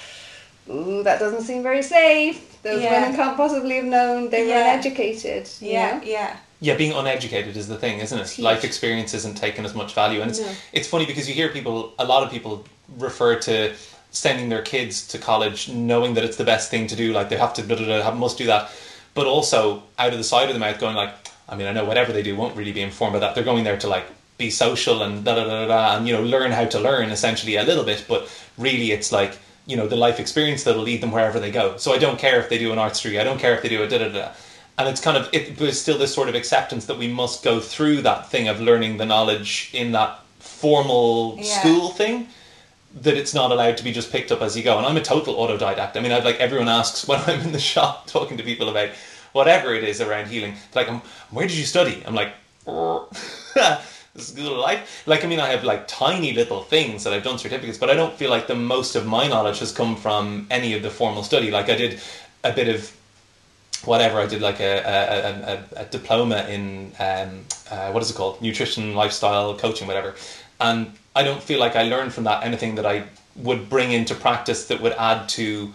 ooh that doesn't seem very safe those Yeah. women can't possibly have known they were Yeah. uneducated you yeah know? yeah yeah, being uneducated is the thing, isn't it? huge. Life experience isn't taken as much value, and it's No. it's funny because you hear people, a lot of people refer to sending their kids to college knowing that it's the best thing to do, like they have to, blah, blah, blah, must do that, but also out of the side of the mouth going like, I mean, I know whatever they do won't really be informed about that. They're going there to like be social and da da da da, and you know learn how to learn essentially a little bit, but really it's like you know the life experience that'll lead them wherever they go. So I don't care if they do an arts degree, I don't care if they do a da da da. And it's kind of it there's still this sort of acceptance that we must go through that thing of learning the knowledge in that formal Yeah. school thing that it's not allowed to be just picked up as you go. And I'm a total autodidact. I mean, I've like everyone asks when I'm in the shop talking to people about whatever it is around healing. Like, um, where did you study? I'm like, the school of life. Like, I mean, I have like tiny little things that I've done certificates, but I don't feel like the most of my knowledge has come from any of the formal study. Like, I did a bit of whatever. I did like a a, a, a diploma in um, uh, what is it called? Nutrition, lifestyle coaching, whatever. And I don't feel like I learned from that anything that I would bring into practice that would add to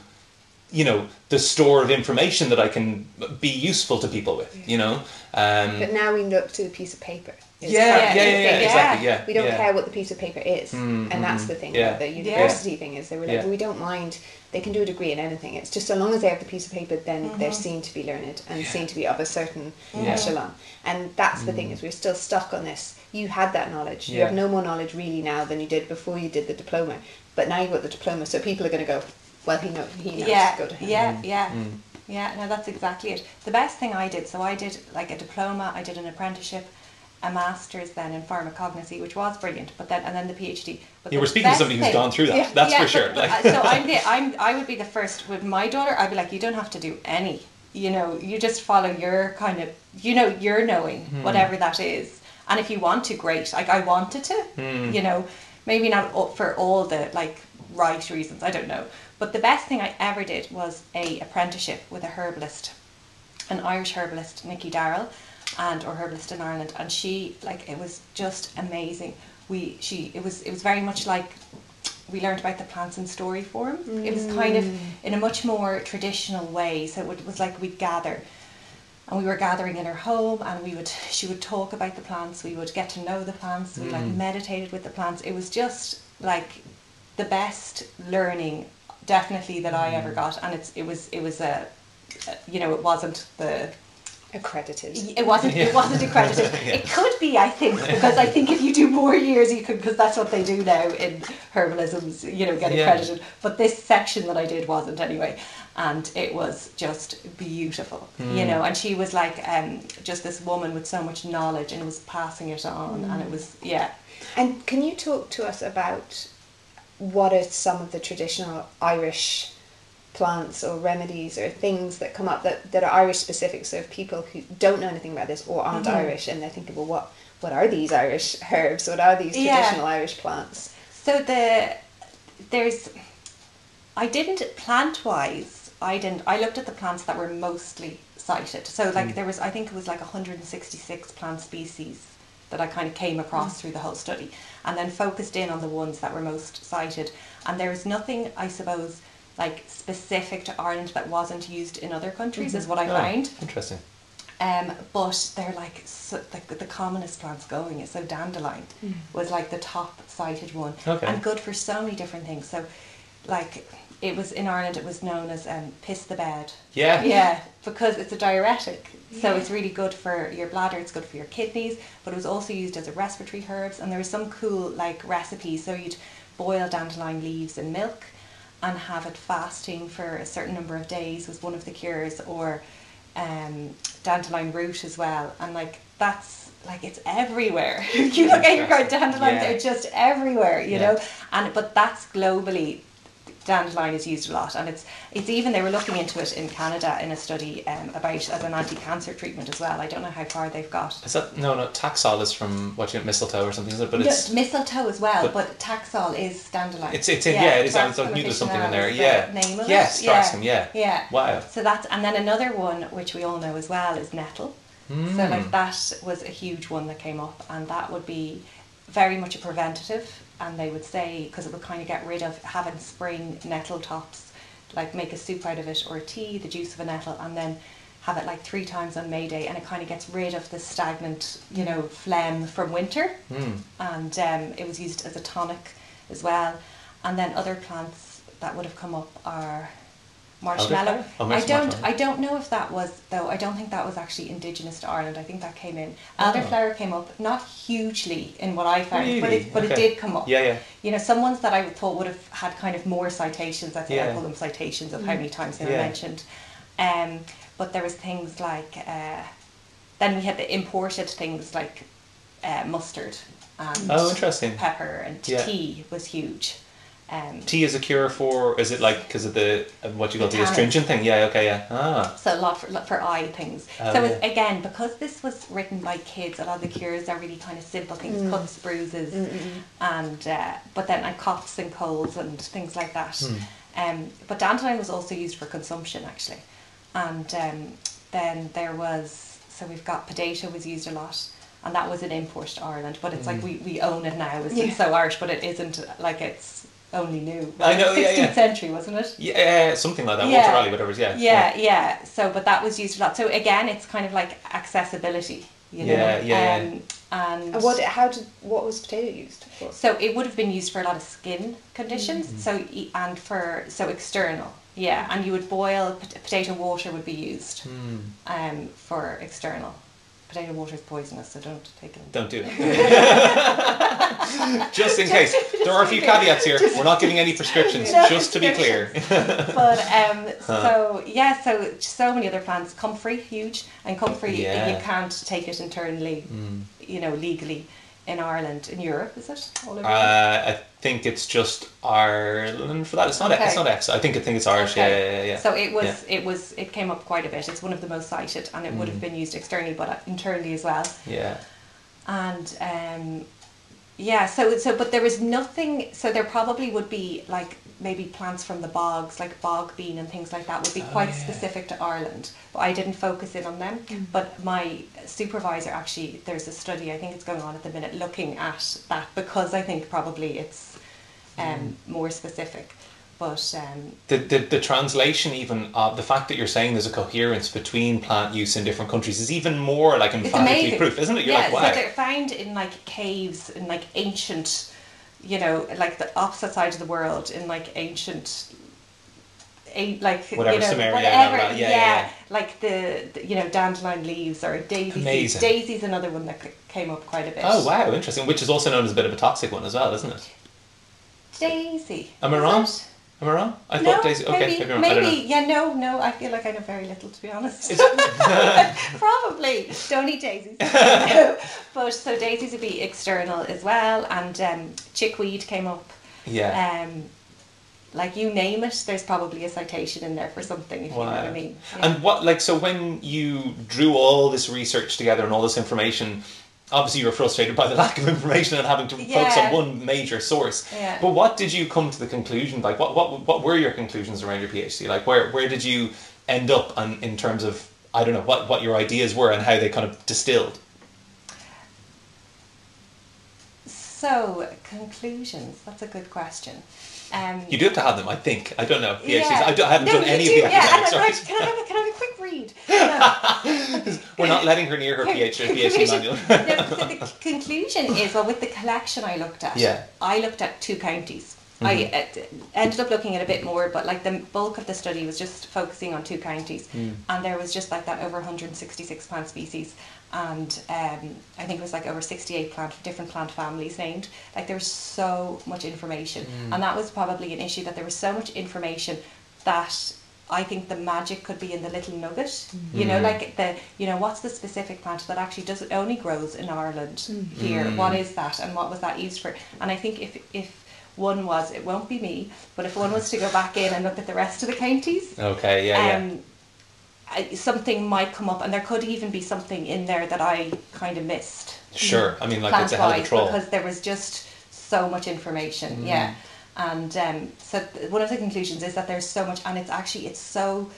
you know the store of information that I can be useful to people with. You know. Um, But now we look to the piece of paper. It's yeah, part yeah, yeah, yeah, exactly, yeah. We don't yeah. care what the piece of paper is, Mm, and that's mhm. the thing. Yeah. The university thing is they were like, Yeah. we don't mind. They can do a degree in anything. It's just so long as they have the piece of paper, then they're seen to be learned and seen to be of a certain Yeah. Echelon. And that's the thing is we're still stuck on this. You had that knowledge. You have no more knowledge really now than you did before you did the diploma. But now you've got the diploma, so people are going to go, well, he knows. He knows. yeah, Go to him. yeah, yeah, Mm. yeah. No, that's exactly it. The best thing I did, so I did like a diploma, I did an apprenticeship, a master's then in pharmacognosy, which was brilliant. But then and then the PhD. But You the were speaking to somebody who's thing- gone through that. Yeah, That's yeah, for sure. but- Like, uh, so I'm, the, I'm I would be the first with my daughter. I'd be like, you don't have to do any. You know, you just follow your kind of, you know, your knowing Hmm. whatever that is. And if you want to, great. Like I wanted to. Hmm. You know, maybe not for all the like right reasons. I don't know. But the best thing I ever did was a apprenticeship with a herbalist, an Irish herbalist, Nikki Darrell, and or herbalist in Ireland, and she like it was just amazing. We she it was it was very much like we learned about the plants in story form. It was kind of in a much more traditional way. So it was like we'd gather, and we were gathering in her home, and we would she would talk about the plants. We would get to know the plants. We like mm. meditated with the plants. It was just like the best learning, definitely that I ever mm. got, and it's it was it was a, you know, it wasn't the Accredited. it wasn't. It wasn't accredited. It could be, I think, because I think if you do more years, you could, because that's what they do now in herbalisms. You know, get Yeah. accredited. But this section that I did wasn't anyway, and it was just beautiful. You know, and she was like um, just this woman with so much knowledge, and was passing it on, and it was yeah. And can you talk to us about what are some of the traditional Irish plants or remedies or things that come up that, that are Irish specific? So if people who don't know anything about this or aren't Mhm. Irish and they're thinking, well, what what are these Irish herbs? What are these Yeah. traditional Irish plants? So the there's I didn't plant wise. I didn't. I looked at the plants that were mostly cited. So like hmm. there was, I think it was like 166 plant species that I kind of came across hmm. through the whole study, and then focused in on the ones that were most cited. And there was nothing, I suppose, like specific to Ireland that wasn't used in other countries, is mm-hmm. what I Oh, found. interesting. Um, but they're like so, the, the commonest plants going. So dandelion hmm. was like the top cited one, Okay. and good for so many different things. So, like it was in Ireland, it was known as um, piss the bed. Yeah. Yeah, because it's a diuretic, so it's really good for your bladder. It's good for your kidneys, but it was also used as a respiratory herbs. And there was some cool like recipes. So you'd boil dandelion leaves in milk, and have it fasting for a certain number of days was one of the cures, or um, dandelion root as well. And like that's like it's everywhere. you look at your garden, dandelions Yeah. are just everywhere, you Yeah. know. And but that's globally dandelion is used a lot, and it's it's even they were looking into it in Canada in a study um, about as an anti-cancer treatment as well. I don't know how far they've got. Is that no no Taxol is from what you mistletoe or something, is it? But it's mistletoe as well, but- but, Taxol is dandelion. it's it's in yeah, it is. I knew there was something in there. is the Yeah. Name of yes, it. Taraxacum, yeah. Yeah. Wow. So that's and then another one which we all know as well is nettle. So Mm. like that was a huge one that came up, and that would be very much a preventative. And they would say because it would kind of get rid of having spring nettle tops, like make a soup out of it or a tea, the juice of a nettle, and then have it like three times on May Day, and it kind of gets rid of the stagnant, you know, phlegm from winter. Mm. And um, it was used as a tonic as well. And then other plants that would have come up are marshmallow. Oh, I don't marshmallow. I don't know if that was though. I don't think that was actually indigenous to Ireland. I think that came in. Oh. Elderflower came up not hugely in what I found, but it but it did come up. Yeah, yeah. You know, some ones that I thought would have had kind of more citations. I think I call them citations of how many times they were Yeah. mentioned. Um, but there was things like uh, then we had the imported things like uh, mustard and Oh, interesting. pepper and Yeah. tea was huge. Um, Tea is a cure for. Is it like because of the what you call the The astringent thing? Yeah. Okay. Yeah. Ah. so a lot for, for eye things. Oh, so yeah. again, because this was written by kids, a lot of the cures are really kind of simple things, Mm. cuts, bruises, and uh, but then and coughs and colds and things like that. Hmm. Um, but dandelion was also used for consumption actually, and um, then there was so we've got potato was used a lot. And that was an import to Ireland, but it's like Hmm. we, we own it now. It's, Yeah. it's so Irish, but it isn't like it's only new. I know, 16th yeah. century, wasn't it? Yeah. Something like that. Yeah. Walter Raleigh, whatever. it is, Yeah. Yeah, yeah. So, but that was used a lot. So again, it's kind of like accessibility, you know. Yeah, yeah, yeah. Um, and And what? How did? What was potato used for? so it would have been used for a lot of skin conditions. Mm-hmm. So and for so external, yeah. And you would boil potato water would be used Hmm. um, for external. Potato water is poisonous, so don't take it. Don't do it. just in case. There are a few caveats here. We're not giving any prescriptions, No just to be clear. but um, so yeah, so so many other plants. Comfrey, huge, and comfrey Yeah. you can't take it internally, you know, legally in Ireland. In Europe, is it all over? Uh, think it's just Ireland for that. It's not. It's Okay. not X. I think I think it's Irish. Okay. Yeah, yeah, yeah. yeah. So it was Yeah. it was it came up quite a bit. It's one of the most cited, and it would Mm. have been used externally, but uh, internally as well. yeah. And um, yeah, so so but there was nothing. So there probably would be like maybe plants from the bogs, like bog bean and things like that, would be Oh, quite yeah. specific to Ireland. But I didn't focus in on them. But my supervisor actually, there's a study I think it's going on at the minute looking at that because I think probably it's um, more specific. But um, The, the the translation even of the fact that you're saying there's a coherence between plant use in different countries is even more like emphatically proof, isn't it? You're yeah, like, wow. so they're found in like caves in like ancient, you know, like the opposite side of the world in like ancient, like Whatever you know, Sumeria, whatever, yeah, yeah, yeah. like the, the you know dandelion leaves or daisy seeds. Amazing. Daisy's another one that came up quite a bit. oh wow, interesting. Which is also known as a bit of a toxic one as well, isn't it? Daisy. Am I wrong? Am I wrong? I no, thought Daisy. Okay, maybe, maybe, I'm wrong. I don't know. yeah, no, no. I feel like I know very little, to be honest. Probably. Don't eat daisies. But so daisies would be external as well, and um, chickweed came up. yeah. Um, like you name it, there's probably a citation in there for something, if you know what I mean. Yeah. And what, like, so when you drew all this research together and all this information, obviously you were frustrated by the lack of information and having to focus on one major source. Yeah. But what did you come to the conclusion? Like, what, what, what were your conclusions around your PhD? Like, where, where did you end up on, in terms of, I don't know, what, what your ideas were and how they kind of distilled? So conclusions. That's a good question. Um, You do have to have them, I think. I don't know. PhDs. yeah. I, don't, I haven't No, done any do, of the yeah, academic and I'm can I have a, can I have a quick read? No. We're not letting her near her PhD, PhD manual. no, so the conclusion is well, with the collection I looked at, Yeah. Mm-hmm. I looked at two counties. I uh, ended up looking at a bit more, but like the bulk of the study was just focusing on two counties, Mm. and there was just like that over 166 plant species, and um, I think it was like over 68 plant different plant families named. Like there was so much information, Mm. and that was probably an issue that there was so much information that I think the magic could be in the little nugget. You know, Mm. like the you know what's the specific plant that actually does it only grows in Ireland here? Mm. What is that, and what was that used for? And I think if if one was, it won't be me, but if one was to go back in and look at the rest of the counties, Okay, yeah, yeah. I, something might come up, and there could even be something in there that I kind of missed Sure. I mean, like, it's a hell of a troll. because there was just so much information. Yeah, and um, so th- one of the conclusions is that there's so much, and it's actually it's so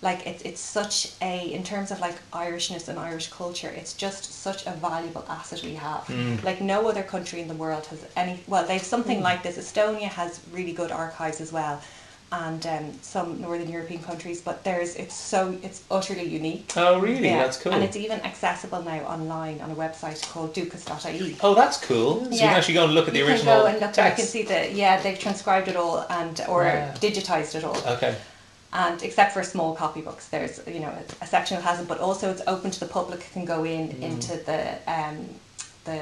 like it's it's such a in terms of like Irishness and Irish culture, it's just such a valuable asset we have. Mm. Like no other country in the world has any. Well, they've something like this. Estonia has really good archives as well. And um, some northern European countries, but there's it's so it's utterly unique. Oh, really? Yeah, That's cool. And it's even accessible now online on a website called duchas.ie. Oh, that's cool. So you can actually go and look at the you original can go and look. I can see that. Yeah, they've transcribed it all and or Wow. digitized it all. Okay. And except for small copybooks, there's you know a, a section that hasn't, but also it's open to the public. Can go in Mm. into the um, the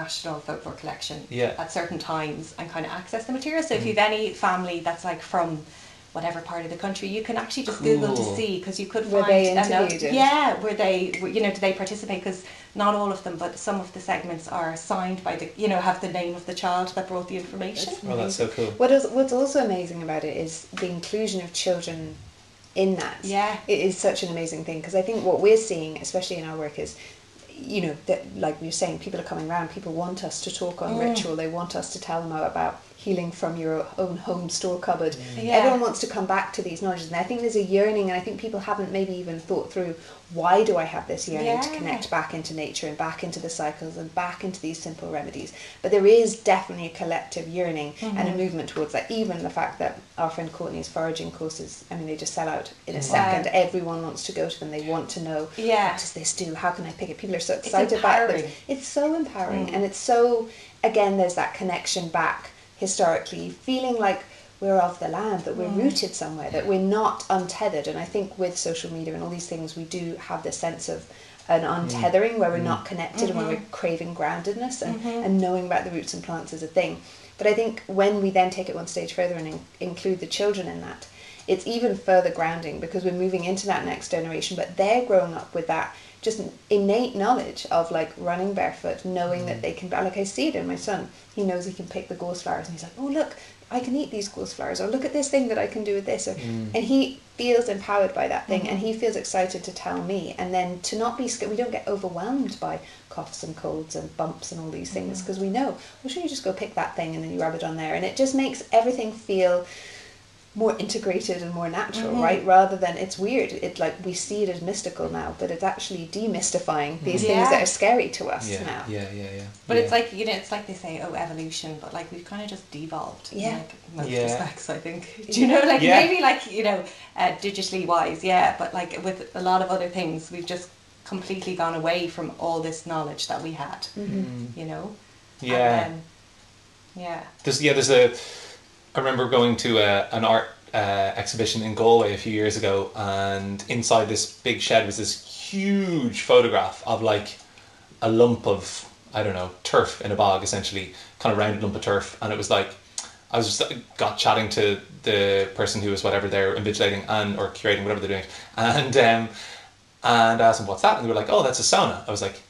National Folklore Collection Yeah. at certain times and kind of access the material. So if Mm. you've any family that's like from whatever part of the country, you can actually just Google to see because you could Were find they a note- interviewed? Yeah, were they? You know, did they participate? Because not all of them, but some of the segments are signed by the, you know, have the name of the child that brought the information. Oh, that's so cool. What is, what's also amazing about it is the inclusion of children in that. Yeah. It is such an amazing thing because I think what we're seeing, especially in our work, is, you know, that like we were saying, people are coming around, people want us to talk on Mm. ritual, they want us to tell them about healing from your own home store cupboard. Yeah. Everyone wants to come back to these knowledges, and I think there's a yearning, and I think people haven't maybe even thought through why do I have this yearning to connect back into nature and back into the cycles and back into these simple remedies. But there is definitely a collective yearning and a Mm-hmm. movement towards that. Even the fact that our friend Courtney's foraging courses, I mean, they just sell out in a Wow. second. Everyone wants to go to them. They want to know Yeah. what does this do? How can I pick it? People are so excited about it. It's so empowering, Mm. and it's so again. There's that connection back historically, feeling like we're of the land, that we're Mm. rooted somewhere, that we're not untethered. And I think with social media and all these things, we do have this sense of an mm. untethering where we're mm. not connected and where we're mm-hmm. craving groundedness and, mm-hmm. and knowing about the roots and plants is a thing. But I think when we then take it one stage further and in- include the children in that, it's even further grounding because we're moving into that next generation, but they're growing up with that just innate knowledge of like running barefoot, knowing that mm. they can, like I see it in my son. He knows he can pick the gorse flowers and he's like, oh, look, I can eat these gorse flowers, or look at this thing that I can do with this. Or, mm. And he feels empowered by that thing mm. and he feels excited to tell me. And then to not be scared, we don't get overwhelmed by coughs and colds and bumps and all these things because we know, well, sure, you just go pick that thing and then you rub it on there. And it just makes everything feel more integrated and more natural, Mhm. right? Rather than it's weird. It like we see it as mystical now, but it's actually demystifying these things that are scary to us Yeah, now. yeah, yeah, yeah. But yeah. it's like you know, it's like they say, oh, evolution. But like we've kind of just devolved. in, Yeah. like, most Yeah. respects, I think. Do you know, like Yeah. maybe like you know, uh, digitally wise, yeah. But like with a lot of other things, we've just completely gone away from all this knowledge that we had. Mm-hmm. You know. And yeah. then- yeah. There's yeah, there's a. I remember going to a, an art uh, exhibition in Galway a few years ago, and inside this big shed was this huge photograph of like a lump of I don't know turf in a bog, essentially, kind of rounded lump of turf, and it was like I was just got chatting to the person who was whatever they're invigilating and or curating whatever they're doing, and um, and I asked them what's that, and they were like, oh, that's a sauna. I was like,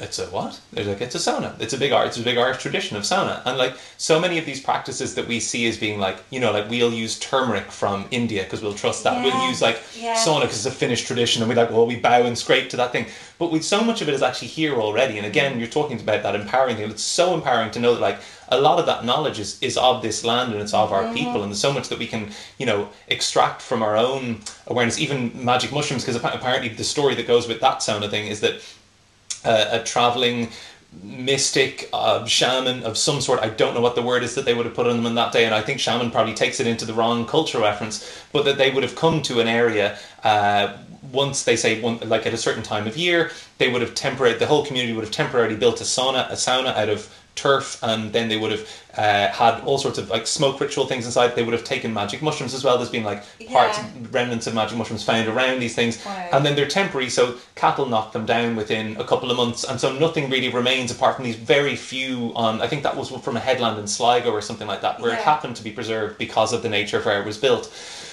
it's a what? They're like, it's a sauna. It's a big art. It's a big art tradition of sauna. And like so many of these practices that we see as being like, you know, like we'll use turmeric from India because we'll trust that. We'll use like yeah. sauna because it's a Finnish tradition, and we like, well, we bow and scrape to that thing. But with so much of it is actually here already. And again, you're talking about that empowering thing. It's so empowering to know that like a lot of that knowledge is, is of this land and it's of our mm-hmm. people, and there's so much that we can, you know, extract from our own awareness. Even magic mushrooms, because apparently the story that goes with that sauna thing is that a traveling mystic uh, shaman of some sort. I don't know what the word is that they would have put on them on that day, and I think shaman probably takes it into the wrong cultural reference. But that they would have come to an area uh, once they say one like at a certain time of year, they would have temporary. The whole community would have temporarily built a sauna, a sauna out of turf, and then they would have uh, had all sorts of like smoke ritual things inside. They would have taken magic mushrooms as well. There's been like parts, Yeah. remnants of magic mushrooms found around these things, Wow. and then they're temporary. So cattle knock them down within a couple of months, and so nothing really remains apart from these very few. On I think that was from a headland in Sligo or something like that, where it happened to be preserved because of the nature of where it was built.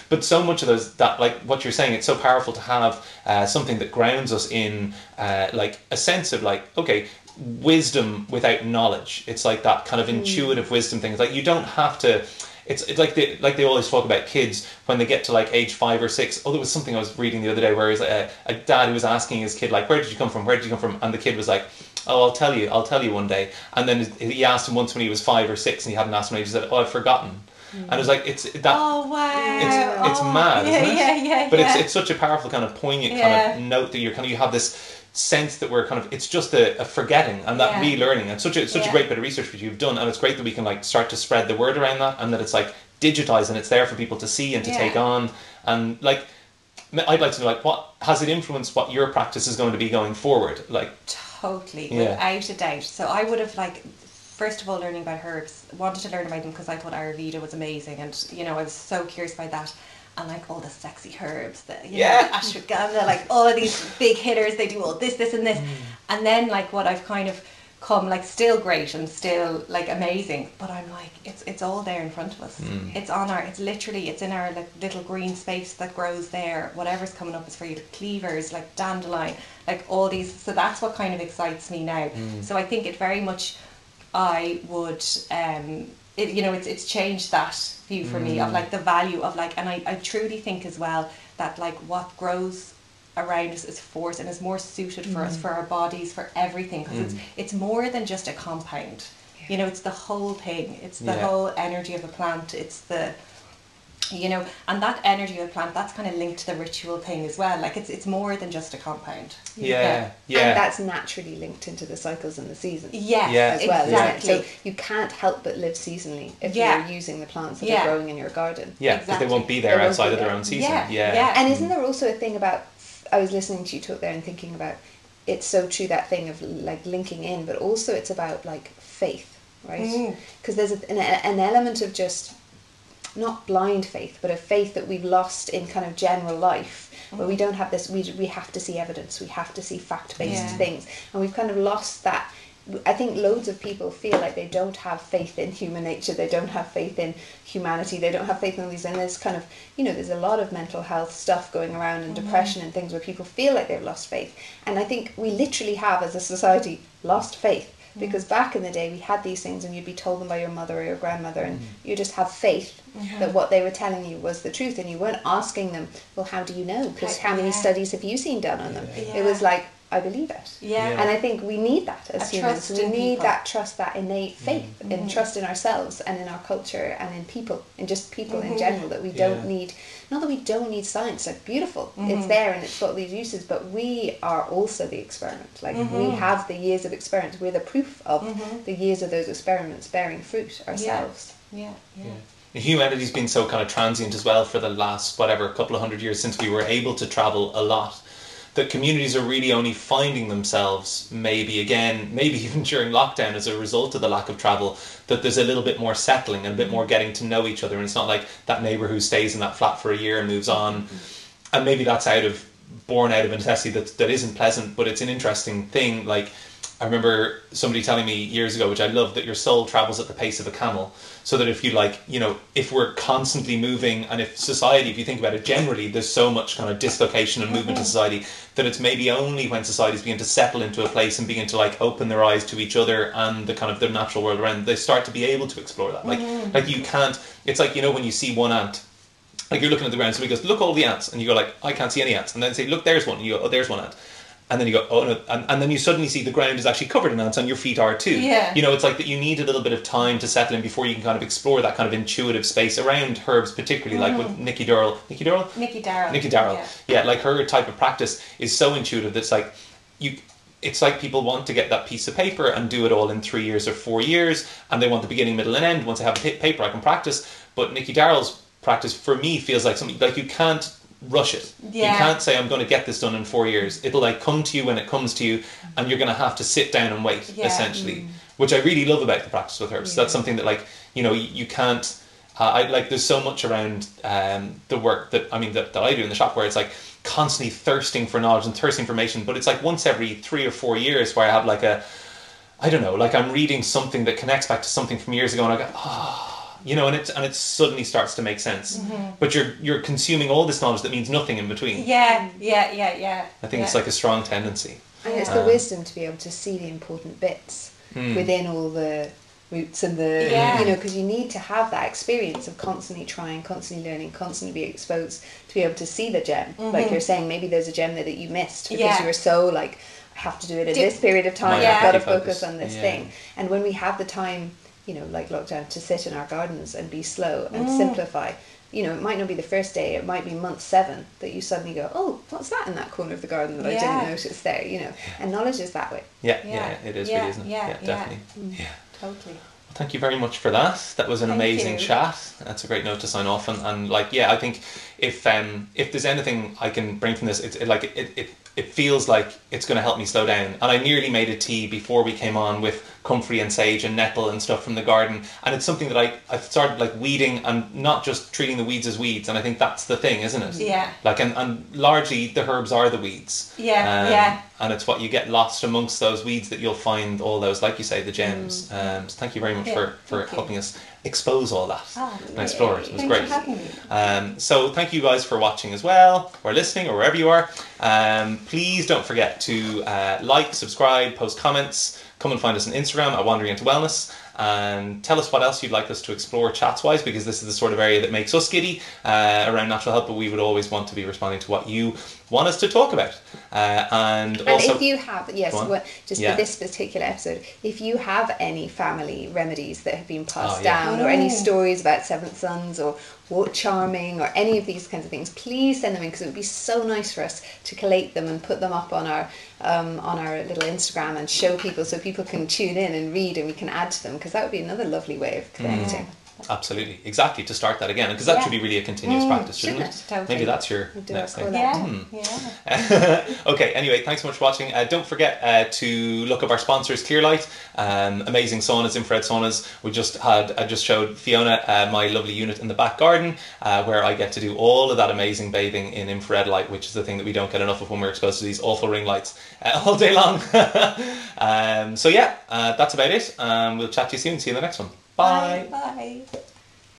But so much of those that like what you're saying, it's so powerful to have uh, something that grounds us in uh, like a sense of like okay wisdom without knowledge. It's like that kind of hmm. intuitive wisdom thing. It's like you don't have to. It's, it's like they like they always talk about kids when they get to like age five or six. Oh, there was something I was reading the other day where it was a, a dad who was asking his kid like, "Where did you come from? Where did you come from?" And the kid was like, "Oh, I'll tell you. I'll tell you one day." And then he asked him once when he was five or six, and he hadn't asked him. He said, "Oh, I've forgotten." Mm. And it's like it's that Oh wow! it's it's Oh, mad, yeah, isn't it? Yeah, yeah, But yeah. it's it's such a powerful kind of poignant Yeah. kind of note that you're kind of you have this sense that we're kind of it's just a, a forgetting and that Yeah. relearning and such a such a great bit of research that you've done and it's great that we can like start to spread the word around that and that it's like digitized and it's there for people to see and to take on and like I'd like to know like what has it influenced what your practice is going to be going forward like Totally, Yeah. without a doubt. So I would have like, first of all, learning about herbs. Wanted to learn about them because I thought Ayurveda was amazing, and you know I was so curious by that. And like all the sexy herbs, the you Yeah. know, ashwagandha, like all of these big hitters, they do all this, this, and this. Mm. And then like what I've kind of come like still great and still like amazing but i'm like it's it's all there in front of us mm. it's on our it's literally it's in our like little green space that grows there whatever's coming up is for you cleavers like dandelion like all these so that's what kind of excites me now mm. so i think it very much i would um it, you know it's it's changed that view for me of mm. like the value of like and I, I truly think as well that like what grows around us is force and is more suited for us mm. for our bodies for everything because it's mm. it's more than just a compound. You know it's the whole thing. It's the Yeah. whole energy of a plant. It's the you know and that energy of a plant that's kind of linked to the ritual thing as well like it's it's more than just a compound Yeah, yeah. And that's naturally linked into the cycles and the seasons. yes Yeah. As well, exactly isn't? So you can't help but live seasonally if Yeah. you're using the plants that Yeah. are growing in your garden. yeah, because they won't be there won't outside be of their own season. Yeah, Yeah, yeah. And isn't there also a thing about? I was listening to you talk there and thinking about. It's so true that thing of like linking in, but also it's about like faith, right? Mm. Because there's a, an, an element of just not blind faith, but a faith that we've lost in kind of general life, where we mm. don't have this. We we have to see evidence. We have to see fact based Yeah. things, and we've kind of lost that. I think loads of people feel like they don't have faith in human nature. They don't have faith in humanity. They don't have faith in all these. And there's kind of, you know, there's a lot of mental health stuff going around and mm-hmm. depression and things where people feel like they've lost faith. And I think we literally have, as a society, lost faith. Mm. Because back in the day, we had these things, and you'd be told them by your mother or your grandmother, and mm. you just have faith that what they were telling you was the truth, and you weren't asking them, "Well, how do you know? Because How- many yeah. studies have you seen done on them?" Yeah. It was like, "I believe it." yeah Yeah. And I think we need that as A humans. trust We need people. that trust, that innate faith, Mm-hmm. and trust in ourselves and in our culture and in people and just people Mm-hmm. in general. That we don't Yeah. need, not that we don't need science. Like beautiful, Mm-hmm. it's there and it's got these uses. But we are also the experiment. Like we Mm-hmm. have the years of experience. We're the proof of the years of those experiments bearing fruit ourselves. yeah yeah, Yeah. Humanity's been so kind of transient as well for the last whatever couple of hundred years since we were able to travel a lot. That communities are really only finding themselves maybe again, maybe even during lockdown as a result of the lack of travel. That there's a little bit more settling and a bit more getting to know each other, and it's not like that neighbor who stays in that flat for a year and moves on, and maybe that's out of born out of a necessity that that isn't pleasant, but it's an interesting thing. Like I remember somebody telling me years ago, which I love, that your soul travels at the pace of a camel. So that if you like, you know, if we're constantly moving, and if society, if you think about it generally, there's so much kind of dislocation and movement in mm-hmm. society that it's maybe only when societies begin to settle into a place and begin to like open their eyes to each other and the kind of the natural world around, they start to be able to explore that. Like, mm-hmm. like you can't. It's like you know when you see one ant like you're looking at the ground, So somebody goes, "Look, all the ants," and you go like, "I can't see any ants," and then they say, "Look, there's one," and you go, "Oh, there's one ant," and then you go, "Oh no," and, and then you suddenly see the ground is actually covered in ants, and your feet are too. Yeah. You know, it's like that. You need a little bit of time to settle in before you can kind of explore that kind of intuitive space around herbs, particularly like with mm. Nikki Durrell. Nikki Durrell. Nikki Darrell Nikki Darrell. yeah. Yeah. like her type of practice is so intuitive that it's like you. It's like people want to get that piece of paper and do it all in three years or four years, and they want the beginning, middle, and end. Once I have a paper, I can practice. But Nikki Darrell's practice for me feels like something like you can't rush it. Yeah. You can't say I'm going to get this done in four years. It'll like come to you when it comes to you, and you're going to have to sit down and wait Yeah. essentially, which I really love about the practice with herbs. That's something that like you know you, can't. Uh, I like there's so much around um, the work that I mean that, that I do in the shop where it's like constantly thirsting for knowledge and thirsting information, but it's like once every three or four years where I have like a I don't know, like I'm reading something that connects back to something from years ago, and I go, ah, you know, and it and it suddenly starts to make sense. But you're you're consuming all this knowledge that means nothing in between. yeah yeah yeah yeah I think it's like a strong tendency. And it's Um, the wisdom to be able to see the important bits Hmm. within all the roots and the Yeah. you know because you need to have that experience of constantly trying constantly learning constantly be exposed to be able to see the gem like you're saying maybe there's a gem there that you missed because Mm-hmm. Yeah. you were so like I have to do it in Di- this period of time Yeah. I've got to Focus. focus on this Yeah. thing and when we have the time you know like lockdown to sit in our gardens and be slow and Mm. simplify you know, it might not be the first day, it might be month seven that you suddenly go, oh, what's that in that corner of the garden that I didn't notice there, you know. And knowledge is that way. Yeah, yeah, Yeah. it is Yeah, really, isn't it? yeah, yeah. definitely. Yeah. totally Well, Thank you very much for that. That was an Thank amazing you. chat. That's a great note to sign off on. And like, yeah, I think if um if there's anything I can bring from this, it's it, like it, it it feels like it's going to help me slow down. And I nearly made a tea before we came on with comfrey and sage and nettle and stuff from the garden. And it's something that I I started like weeding and not just treating the weeds as weeds. And I think that's the thing, isn't it? Yeah. Like and and largely the herbs are the weeds. Yeah, Um, yeah. and it's what you get lost amongst those weeds that you'll find all those, like you say, the gems. Um, so thank you very much Yeah, for, for thank you. helping us expose all that Ah, and explore it. It was Thanks great. for having me. Um, so thank you guys for watching as well, or listening, or wherever you are. Um, please don't forget to uh, like, subscribe, post comments. Come and find us on Instagram at Wandering Into Wellness, and tell us what else you'd like us to explore chats wise, because this is the sort of area that makes us giddy uh, around natural health. But we would always want to be responding to what you want us to talk about. Uh, and, And also, if you have, yes, well, just Yeah. for this particular episode, if you have any family remedies that have been passed Oh, yeah. down, or any stories about seventh sons, or what charming, or any of these kinds of things, please send them in because it would be so nice for us to collate them and put them up on our um, on our little Instagram and show people so people can tune in and read and we can add to them because that would be another lovely way of connecting. Absolutely, exactly, to start that again, because that Yeah. should be really a continuous Mm, practice, shouldn't, shouldn't it? it? Totally. Maybe that's your We'll next thing. collab. Yeah, yeah. okay, anyway, thanks so much for watching. Uh, don't forget uh, to look up our sponsors, Clearlight, um, amazing saunas, infrared saunas. We just had, I just showed Fiona uh, my lovely unit in the back garden uh, where I get to do all of that amazing bathing in infrared light, which is the thing that we don't get enough of when we're exposed to these awful ring lights uh, all day long. um, so, yeah, uh, that's about it. Um, we'll chat to you soon. See you in the next one. Bye. Bye. Bye.